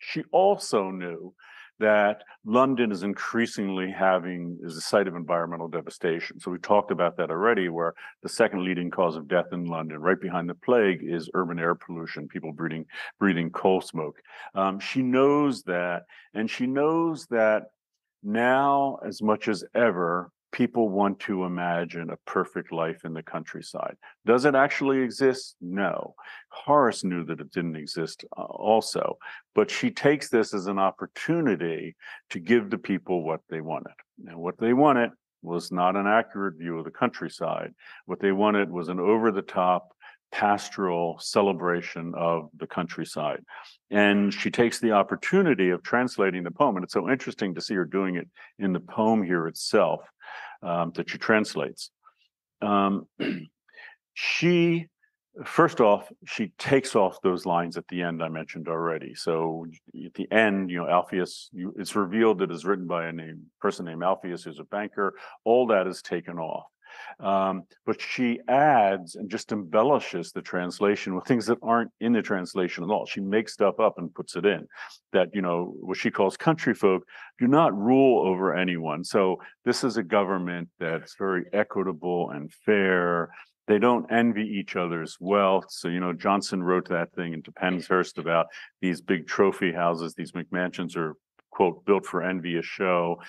She also knew that London is increasingly having is a site of environmental devastation. So we talked about that already, where the second leading cause of death in London, right behind the plague, is urban air pollution, people breathing breathing coal smoke. Um, she knows that, and she knows that now, as much as ever, people want to imagine a perfect life in the countryside. Does it actually exist? No. Horace knew that it didn't exist uh, also, but she takes this as an opportunity to give the people what they wanted. And what they wanted was not an accurate view of the countryside. What they wanted was an over the top pastoral celebration of the countryside. And she takes the opportunity of translating the poem. And it's so interesting to see her doing it in the poem here itself um, that she translates. Um, she, first off, she takes off those lines at the end I mentioned already. So at the end, you know, Alpheus, you, it's revealed that it's written by a name, person named Alpheus, who's a banker. All that is taken off. Um, but she adds and just embellishes the translation with things that aren't in the translation at all. She makes stuff up and puts it in that, you know, what she calls country folk do not rule over anyone. So this is a government that's very equitable and fair. They don't envy each other's wealth. So, you know, Jonson wrote that thing into Penshurst about these big trophy houses, these McMansions are quote built for envy a show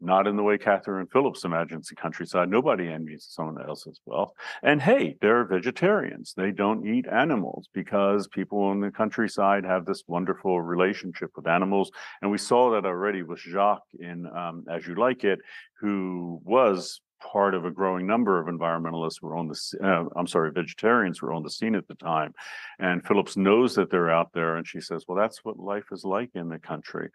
not in the way Katherine Philips imagines the countryside. Nobody envies someone else's wealth. And hey, they're vegetarians. They don't eat animals because people in the countryside have this wonderful relationship with animals. And we saw that already with Jacques in um, As You Like It, who was part of a growing number of environmentalists who were on the uh, i'm sorry, vegetarians were on the scene at the time. And Philips knows that they're out there and she says, well, that's what life is like in the country.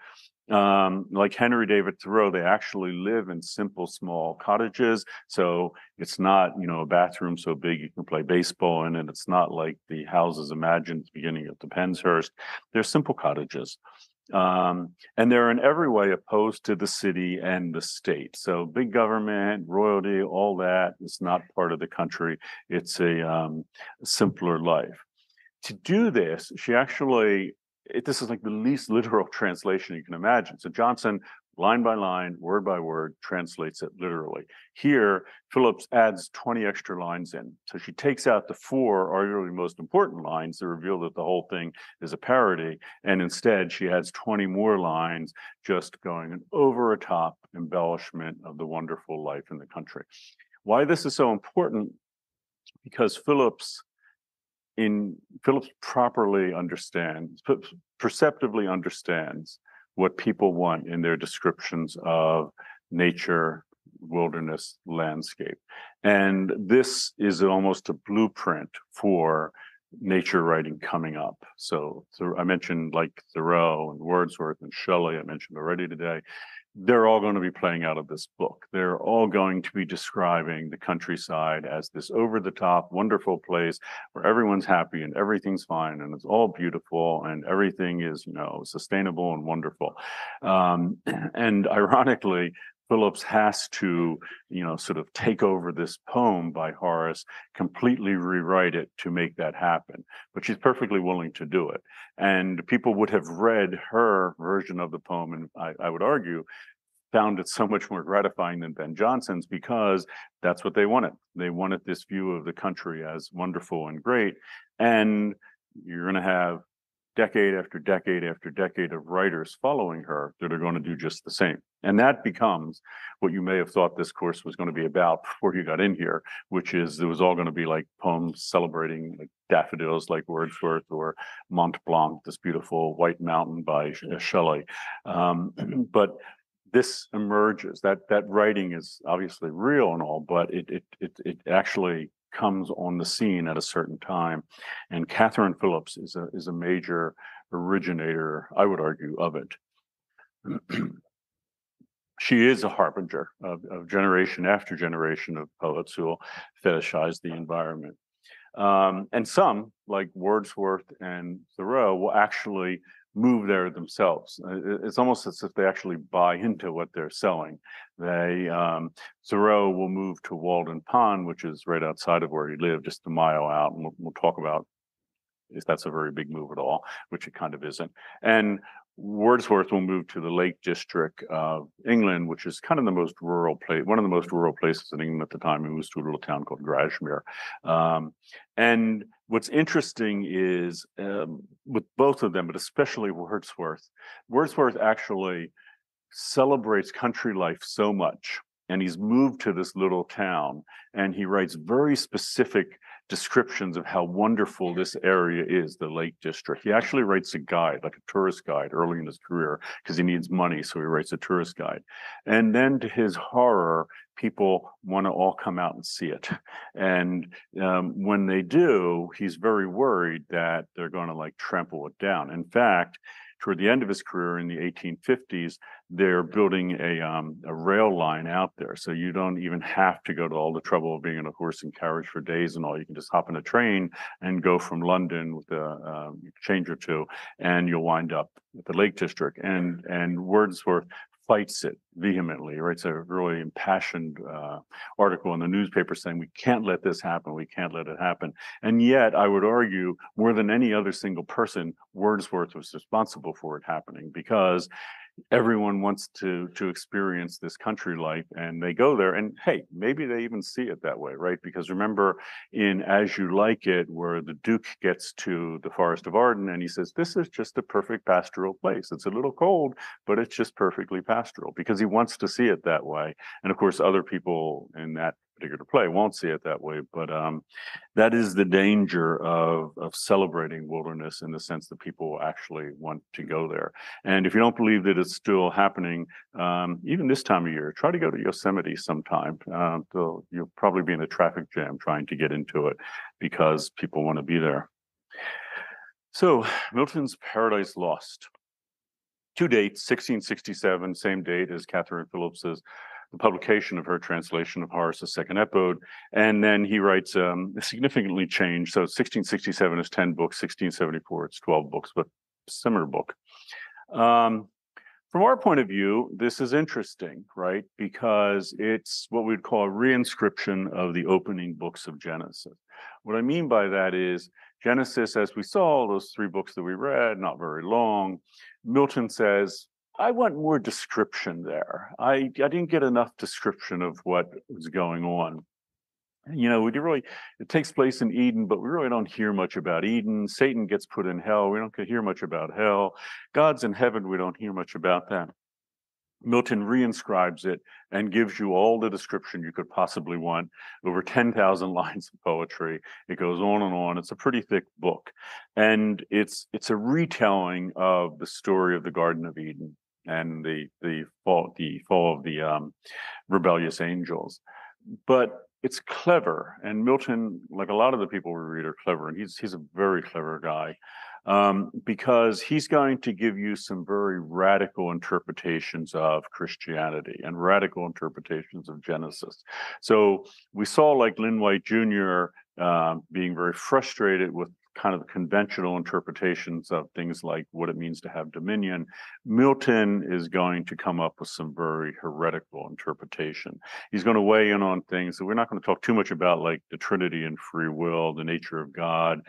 Um, like Henry David Thoreau, they actually live in simple, small cottages. So it's not, you know, a bathroom so big you can play baseball in it. It's not like the houses imagined at the beginning of the Penshurst. They're simple cottages. Um, and they're in every way opposed to the city and the state. So big government, royalty, all that is not part of the country. It's a um, simpler life. To do this, she actually, it, this is like the least literal translation you can imagine. So Jonson, line by line, word by word, translates it literally. Here, Philips adds 20 extra lines in. So she takes out the four arguably most important lines to reveal that the whole thing is a parody. And instead, she adds 20 more lines just going an over a top embellishment of the wonderful life in the country. Why this is so important? Because Philips in Philips properly understands, per- perceptively understands what people want in their descriptions of nature, wilderness, landscape. And this is almost a blueprint for nature writing coming up. So, so I mentioned like Thoreau and Wordsworth and Shelley, I mentioned already today. They're all going to be playing out of this book. They're all going to be describing the countryside as this over the top, wonderful place where everyone's happy and everything's fine and it's all beautiful and everything is, you know, sustainable and wonderful. Um, and ironically, Philips has to, you know, sort of take over this poem by Horace, completely rewrite it to make that happen. But she's perfectly willing to do it. And people would have read her version of the poem, and I, I would argue, found it so much more gratifying than Ben Jonson's because that's what they wanted. They wanted this view of the country as wonderful and great. And you're going to have decade after decade after decade of writers following her that are going to do just the same. And that becomes what you may have thought this course was going to be about before you got in here, which is it was all going to be like poems celebrating like daffodils like Wordsworth or Mont Blanc, this beautiful white mountain by Shelley. Um, but this emerges that that writing is obviously real and all, but it it it, it actually comes on the scene at a certain time. And Katherine Philips is a is a major originator, I would argue, of it. she is a harbinger of, of generation after generation of poets who will fetishize the environment. Um, and some, like Wordsworth and Thoreau, will actually move there themselves. It's almost as if they actually buy into what they're selling. They, um, Thoreau will move to Walden Pond, which is right outside of where he lived, just a mile out, and we'll, we'll talk about if that's a very big move at all, which it kind of isn't. And Wordsworth will move to the Lake District of England, which is kind of the most rural place, one of the most rural places in England at the time. He moves to a little town called Grasmere. Um, and what's interesting is um, with both of them, but especially Wordsworth, Wordsworth actually celebrates country life so much. And he's moved to this little town and he writes very specific descriptions of how wonderful this area is, the Lake District. He actually writes a guide, like a tourist guide early in his career, because he needs money. So he writes a tourist guide. And then to his horror, people want to all come out and see it. And um, when they do, he's very worried that they're going to like trample it down. In fact, toward the end of his career in the 1850s, they're building a um, a rail line out there, so you don't even have to go to all the trouble of being in a horse and carriage for days and all. You can just hop in a train and go from London with a um, change or two, and you'll wind up at the Lake District. And and Wordsworth fights it vehemently, writes a really impassioned uh, article in the newspaper saying we can't let this happen, we can't let it happen. And yet, I would argue more than any other single person, Wordsworth was responsible for it happening because everyone wants to to experience this country life and they go there and hey maybe they even see it that way right? Because remember in as you like it where the duke gets to the forest of arden and he says this is just a perfect pastoral place. It's a little cold but it's just perfectly pastoral because he wants to see it that way and of course other people in that particular play won't see it that way, but um, that is the danger of of celebrating wilderness in the sense that people actually want to go there. And if you don't believe that it's still happening, um, even this time of year, try to go to Yosemite sometime. Uh, you'll probably be in a traffic jam trying to get into it because people want to be there. So Milton's Paradise Lost. Two dates, 1667, same date as Katherine Philips's the publication of her translation of Horace's Second Epode. And then he writes um, significantly changed. So 1667 is 10 books, 1674 it's 12 books, but similar book. Um, from our point of view, this is interesting, right? Because it's what we'd call a reinscription of the opening books of Genesis. What I mean by that is Genesis, as we saw, those three books that we read, not very long. Milton says, I want more description there. I, I didn't get enough description of what was going on. You know, we really, it takes place in Eden, but we really don't hear much about Eden. Satan gets put in hell. We don't hear much about hell. God's in heaven. We don't hear much about that. Milton reinscribes it and gives you all the description you could possibly want, over 10,000 lines of poetry. It goes on and on. It's a pretty thick book. And it's it's a retelling of the story of the Garden of Eden and the the fall the fall of the um, rebellious angels. But it's clever, and Milton, like a lot of the people we read, are clever, and he's he's a very clever guy um, because he's going to give you some very radical interpretations of Christianity and radical interpretations of Genesis. So we saw like Lynn White Jr. Uh, being very frustrated with kind of conventional interpretations of things like what it means to have dominion, Milton is going to come up with some very heretical interpretation. He's going to weigh in on things that we're not going to talk too much about, like the Trinity and free will, the nature of God,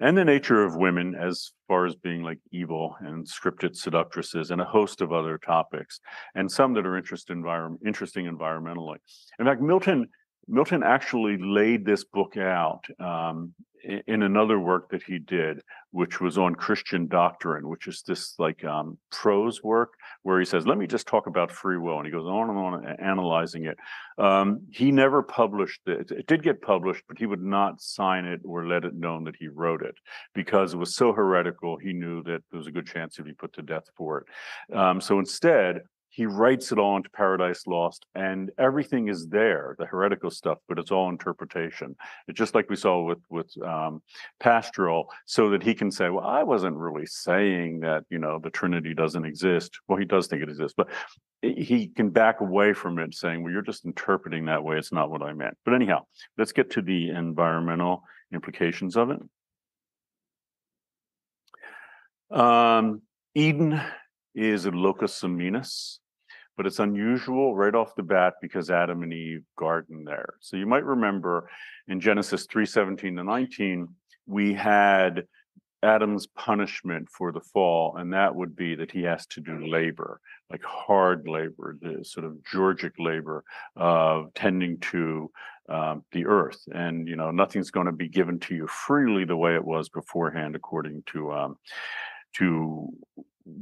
and the nature of women as far as being like evil and scripted seductresses and a host of other topics and some that are interest interesting environmentally. In fact, Milton Milton actually laid this book out um, in another work that he did, which was on Christian doctrine, which is this like um, prose work where he says, "Let me just talk about free will," and he goes on and on analyzing it. Um, he never published it. It did get published, but he would not sign it or let it known that he wrote it because it was so heretical. He knew that there was a good chance he'd be put to death for it. Um, so instead, he writes it all into Paradise Lost, and everything is there, the heretical stuff, but it's all interpretation. It's just like we saw with with um, Pastoral, so that he can say, "Well, I wasn't really saying that you know the Trinity doesn't exist." Well, he does think it exists, but he can back away from it, saying, "Well, you're just interpreting that way. It's not what I meant." But anyhow, let's get to the environmental implications of it. Um, Eden is a locus amoenus but it's unusual right off the bat because Adam and Eve garden there. So you might remember in Genesis 3 17 to 19, we had Adam's punishment for the fall, and that would be that he has to do labor, like hard labor, the sort of Georgic labor of tending to um, the earth. And you know, nothing's going to be given to you freely the way it was beforehand, according to um, to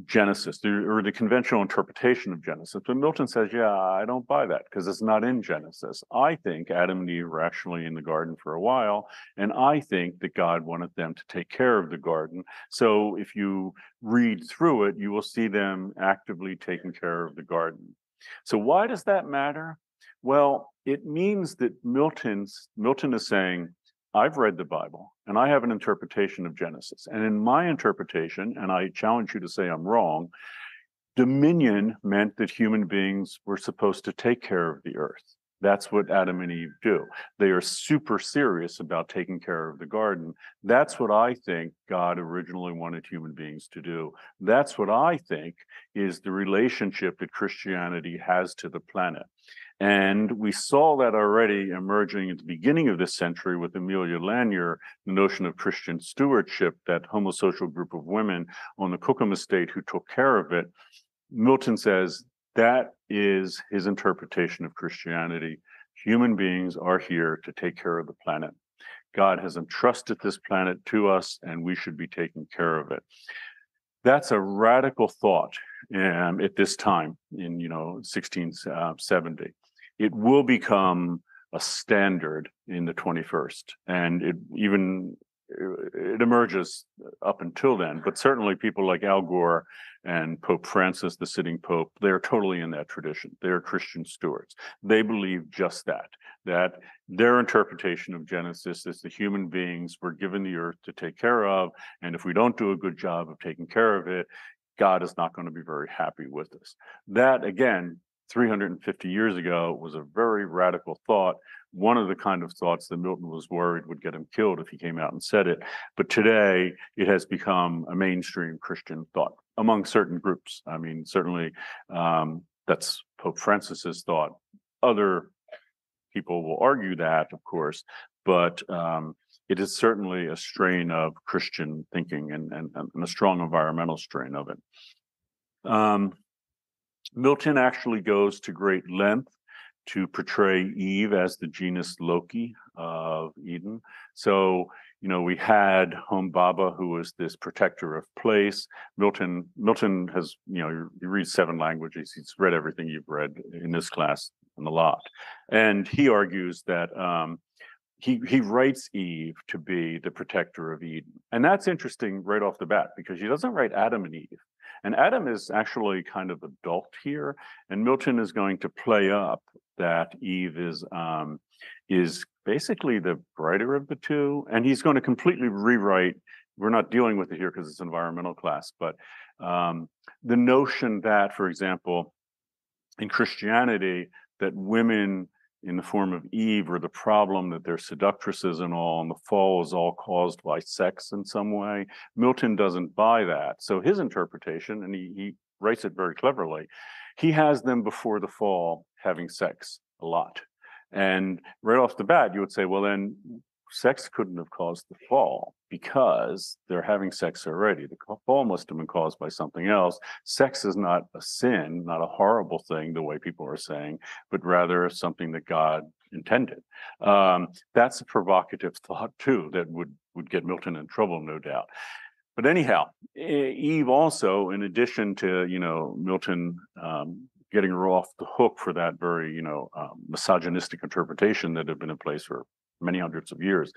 Genesis or the conventional interpretation of Genesis. But Milton says, yeah, I don't buy that because it's not in Genesis. I think Adam and Eve were actually in the garden for a while, and I think that God wanted them to take care of the garden. So if you read through it, you will see them actively taking care of the garden. So why does that matter? Well, it means that Milton's Milton is saying I've read the Bible and I have an interpretation of Genesis. And in my interpretation, and I challenge you to say I'm wrong, dominion meant that human beings were supposed to take care of the earth. That's what Adam and Eve do. They are super serious about taking care of the garden. That's what I think God originally wanted human beings to do. That's what I think is the relationship that Christianity has to the planet. And we saw that already emerging at the beginning of this century with Aemilia Lanyer, the notion of Christian stewardship, that homosocial group of women on the Cookham estate who took care of it. Milton says that is his interpretation of Christianity. Human beings are here to take care of the planet. God has entrusted this planet to us, and we should be taking care of it. That's a radical thought um, at this time in you know 1670 it will become a standard in the 21st. And it even uh, it emerges up until then, but certainly people like Al Gore and Pope Francis, the sitting Pope, they're totally in that tradition. They're Christian stewards. They believe just that, that their interpretation of Genesis is the human beings were given the earth to take care of. And if we don't do a good job of taking care of it, God is not going to be very happy with us. That, again, 350 years ago was a very radical thought. One of the kind of thoughts that Milton was worried would get him killed if he came out and said it. But today it has become a mainstream Christian thought among certain groups. I mean, certainly um, that's Pope Francis's thought. Other people will argue that, of course, but um, it is certainly a strain of Christian thinking and, and, and a strong environmental strain of it. Um, Milton actually goes to great length to portray Eve as the genius loci of Eden. So, you know, we had Humbaba, who was this protector of place. Milton, Milton has, you know, he reads seven languages. He's read everything you've read in this class and a lot. And he argues that um, he he writes Eve to be the protector of Eden. And that's interesting right off the bat because he doesn't write Adam and Eve. And Adam is actually kind of adult here, and Milton is going to play up that Eve is um, is basically the brighter of the two, and he's going to completely rewrite. We're not dealing with it here because it's environmental class, but um, the notion that, for example, in Christianity, that women in the form of Eve or the problem that they're seductresses and all, and the fall is all caused by sex in some way. Milton doesn't buy that. So his interpretation, and he, he writes it very cleverly, he has them before the fall having sex a lot. And right off the bat, you would say, well, then sex couldn't have caused the fall because they're having sex already. The fall must have been caused by something else. Sex is not a sin, not a horrible thing, the way people are saying, but rather something that God intended. Um, that's a provocative thought too that would would get Milton in trouble, no doubt. But anyhow, Eve also, in addition to you know Milton um, getting her off the hook for that very you know um, misogynistic interpretation that had been in place for many hundreds of years.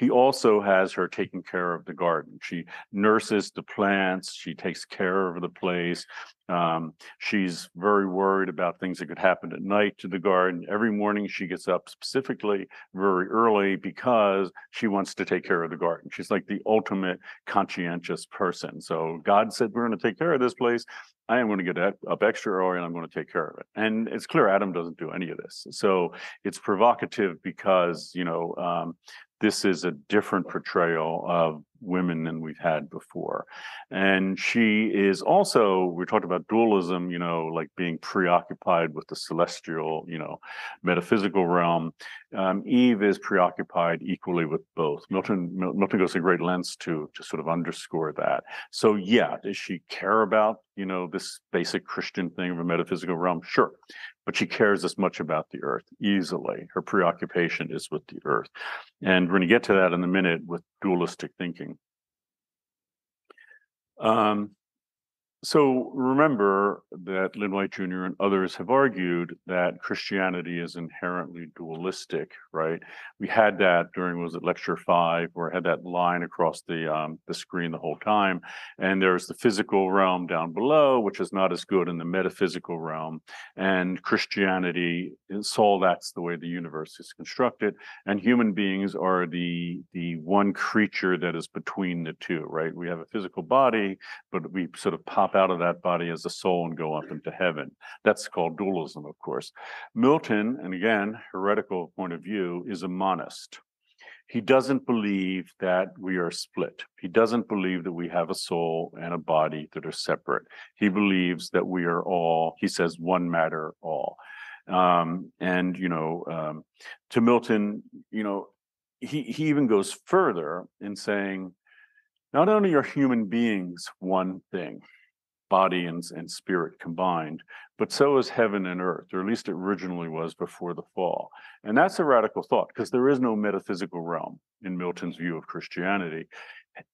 He also has her taking care of the garden. She nurses the plants. She takes care of the place. Um, she's very worried about things that could happen at night to the garden. Every morning she gets up specifically very early because she wants to take care of the garden. She's like the ultimate conscientious person. So God said, We're going to take care of this place. I am going to get up extra early and I'm going to take care of it. And it's clear Adam doesn't do any of this. So it's provocative because, you know, um, this is a different portrayal of women than we've had before. And she is also, we talked about dualism, you know, like being preoccupied with the celestial, you know, metaphysical realm. Um, Eve is preoccupied equally with both. Milton Milton goes to great lengths to to sort of underscore that. So yeah, does she care about, you know, this basic Christian thing of a metaphysical realm? Sure. But she cares as much about the earth easily. Her preoccupation is with the earth. And we're going to get to that in a minute with dualistic thinking. Um, so remember that Lynn White Jr. and others have argued that Christianity is inherently dualistic, right? We had that during was it lecture five, where I had that line across the um, the screen the whole time, and there's the physical realm down below, which is not as good in the metaphysical realm, and Christianity saw that's the way the universe is constructed, and human beings are the the one creature that is between the two, right? We have a physical body, but we sort of pop out of that body as a soul and go up into heaven. That's called dualism, of course. Milton, and again, heretical point of view, is a monist. He doesn't believe that we are split. He doesn't believe that we have a soul and a body that are separate. He believes that we are all, he says, one matter all. Um, and, you know, um, to Milton, you know, he, he even goes further in saying, not only are human beings one thing, body and, and spirit combined, but so is heaven and earth, or at least it originally was before the fall. And that's a radical thought because there is no metaphysical realm in Milton's view of Christianity.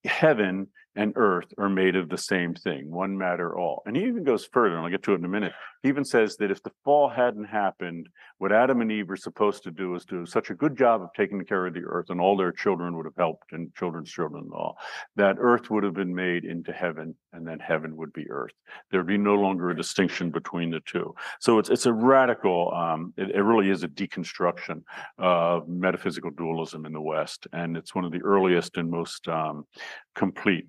Heaven and earth are made of the same thing, one matter all. And he even goes further, and I'll get to it in a minute. He even says that if the fall hadn't happened, what Adam and Eve were supposed to do is do such a good job of taking care of the earth, and all their children would have helped, and children's children and all, that earth would have been made into heaven, and then heaven would be earth. There'd be no longer a distinction between the two. So it's it's a radical, um, it, it really is a deconstruction of metaphysical dualism in the West, and it's one of the earliest and most um, complete.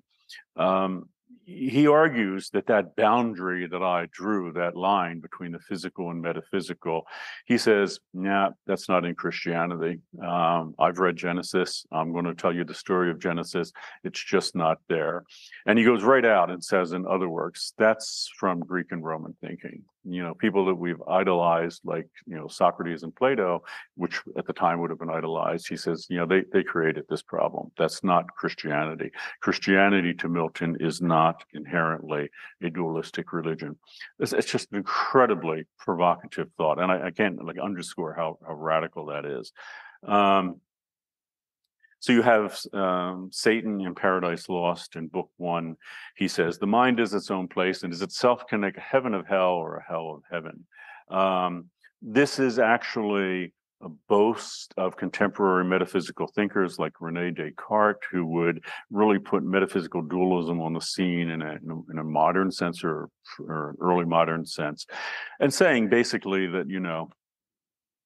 Um, he argues that that boundary that I drew, that line between the physical and metaphysical, he says, "Yeah, that's not in Christianity. Um, I've read Genesis. I'm going to tell you the story of Genesis. It's just not there." And he goes right out and says, in other works, that's from Greek and Roman thinking. You know, people that we've idolized, like you know Socrates and Plato, which at the time would have been idolized. He says, you know, they they created this problem. That's not Christianity. Christianity to Milton is not inherently a dualistic religion. It's, it's just an incredibly provocative thought, and I, I can't like underscore how how radical that is. Um, so you have um, Satan in Paradise Lost in Book One. He says the mind is its own place and is itself a heaven of hell or a hell of heaven. Um, this is actually a boast of contemporary metaphysical thinkers like Rene Descartes, who would really put metaphysical dualism on the scene in a, in a, in a modern sense or, or early modern sense, and saying basically that, you know,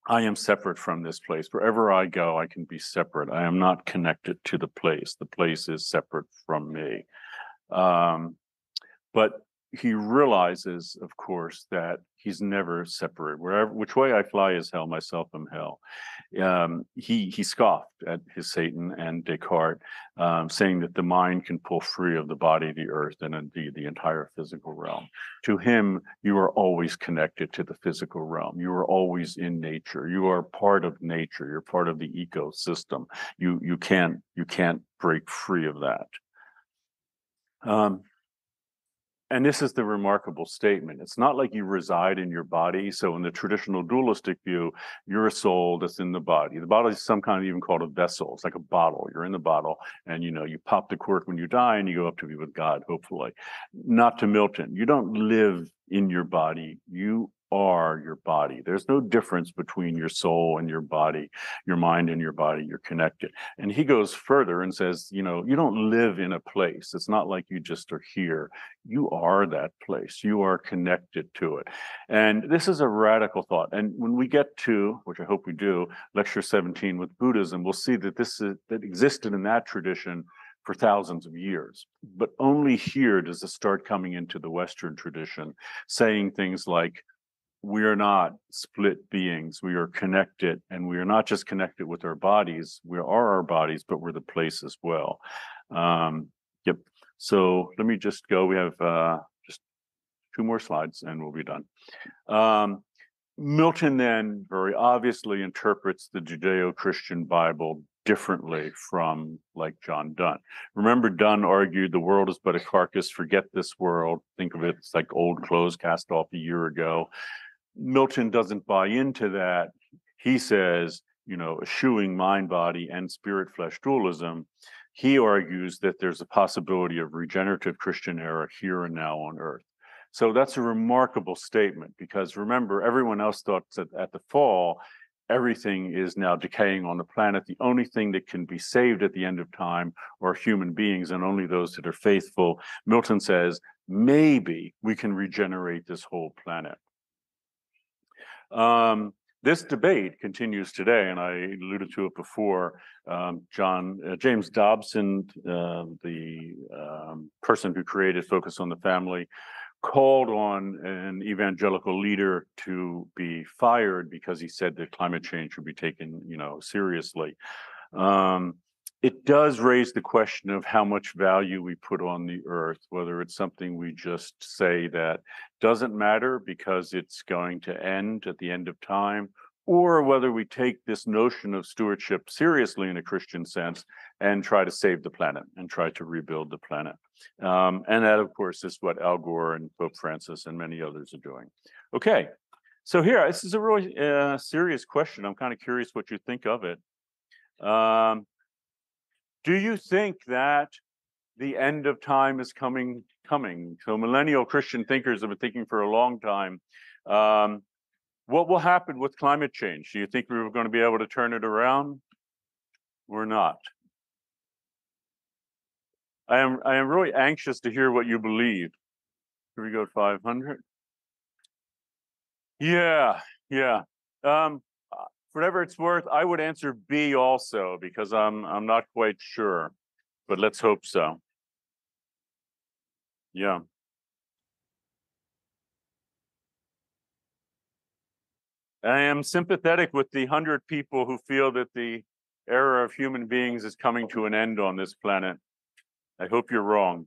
I am separate from this place. Wherever I go, I can be separate. I am not connected to the place. The place is separate from me. Um, but he realizes, of course, that he's never separate. Wherever, which way I fly is hell, myself am hell. Um, he he scoffed at his Satan and Descartes, um, saying that the mind can pull free of the body, the earth, and indeed the entire physical realm. To him, you are always connected to the physical realm. You are always in nature. You are part of nature. You're part of the ecosystem. You you can't you can't break free of that. Um, and this is the remarkable statement. It's not like you reside in your body. So in the traditional dualistic view, you're a soul that's in the body. The body is some kind of even called a vessel. It's like a bottle. You're in the bottle, and you know you pop the cork when you die, and you go up to be with God, hopefully. Not to Milton. You don't live in your body. You are your body. There's no difference between your soul and your body, your mind and your body. You're connected. And he goes further and says, you know, you don't live in a place. It's not like you just are here. You are that place. You are connected to it. And this is a radical thought. And when we get to, which I hope we do, lecture 17 with Buddhism, we'll see that this is that existed in that tradition for thousands of years. But only here does it start coming into the Western tradition, saying things like, we are not split beings. We are connected, and we are not just connected with our bodies. We are our bodies, but we're the place as well. Um, yep. So let me just go. We have uh, just two more slides, and we'll be done. Um, Milton then very obviously interprets the Judeo-Christian Bible differently from like John Donne. Remember, Donne argued the world is but a carcass, forget this world. Think of it, it's like old clothes cast off a year ago. Milton doesn't buy into that. He says, you know, eschewing mind body and spirit flesh dualism, he argues that there's a possibility of regenerative Christian era here and now on earth. So that's a remarkable statement because remember, everyone else thought that at the fall, everything is now decaying on the planet. The only thing that can be saved at the end of time are human beings and only those that are faithful. Milton says, maybe we can regenerate this whole planet. Um, this debate continues today, and I alluded to it before. Um, John uh, James Dobson, uh, the um, person who created Focus on the Family, called on an evangelical leader to be fired because he said that climate change should be taken, you know, seriously. Um, it does raise the question of how much value we put on the earth, whether it's something we just say that doesn't matter because it's going to end at the end of time, or whether we take this notion of stewardship seriously in a Christian sense and try to save the planet and try to rebuild the planet. Um, and that, of course, is what Al Gore and Pope Francis and many others are doing. Okay, so here, this is a really uh, serious question. I'm kind of curious what you think of it. Um, do you think that the end of time is coming, coming. So millennial Christian thinkers have been thinking for a long time. Um, what will happen with climate change? Do you think we're going to be able to turn it around? We're not. I am I am really anxious to hear what you believe. Here we go, 500. Yeah, yeah. Um, whatever it's worth, I would answer B also because I'm I'm not quite sure, but let's hope so. Yeah. I am sympathetic with the hundred people who feel that the era of human beings is coming to an end on this planet. I hope you're wrong.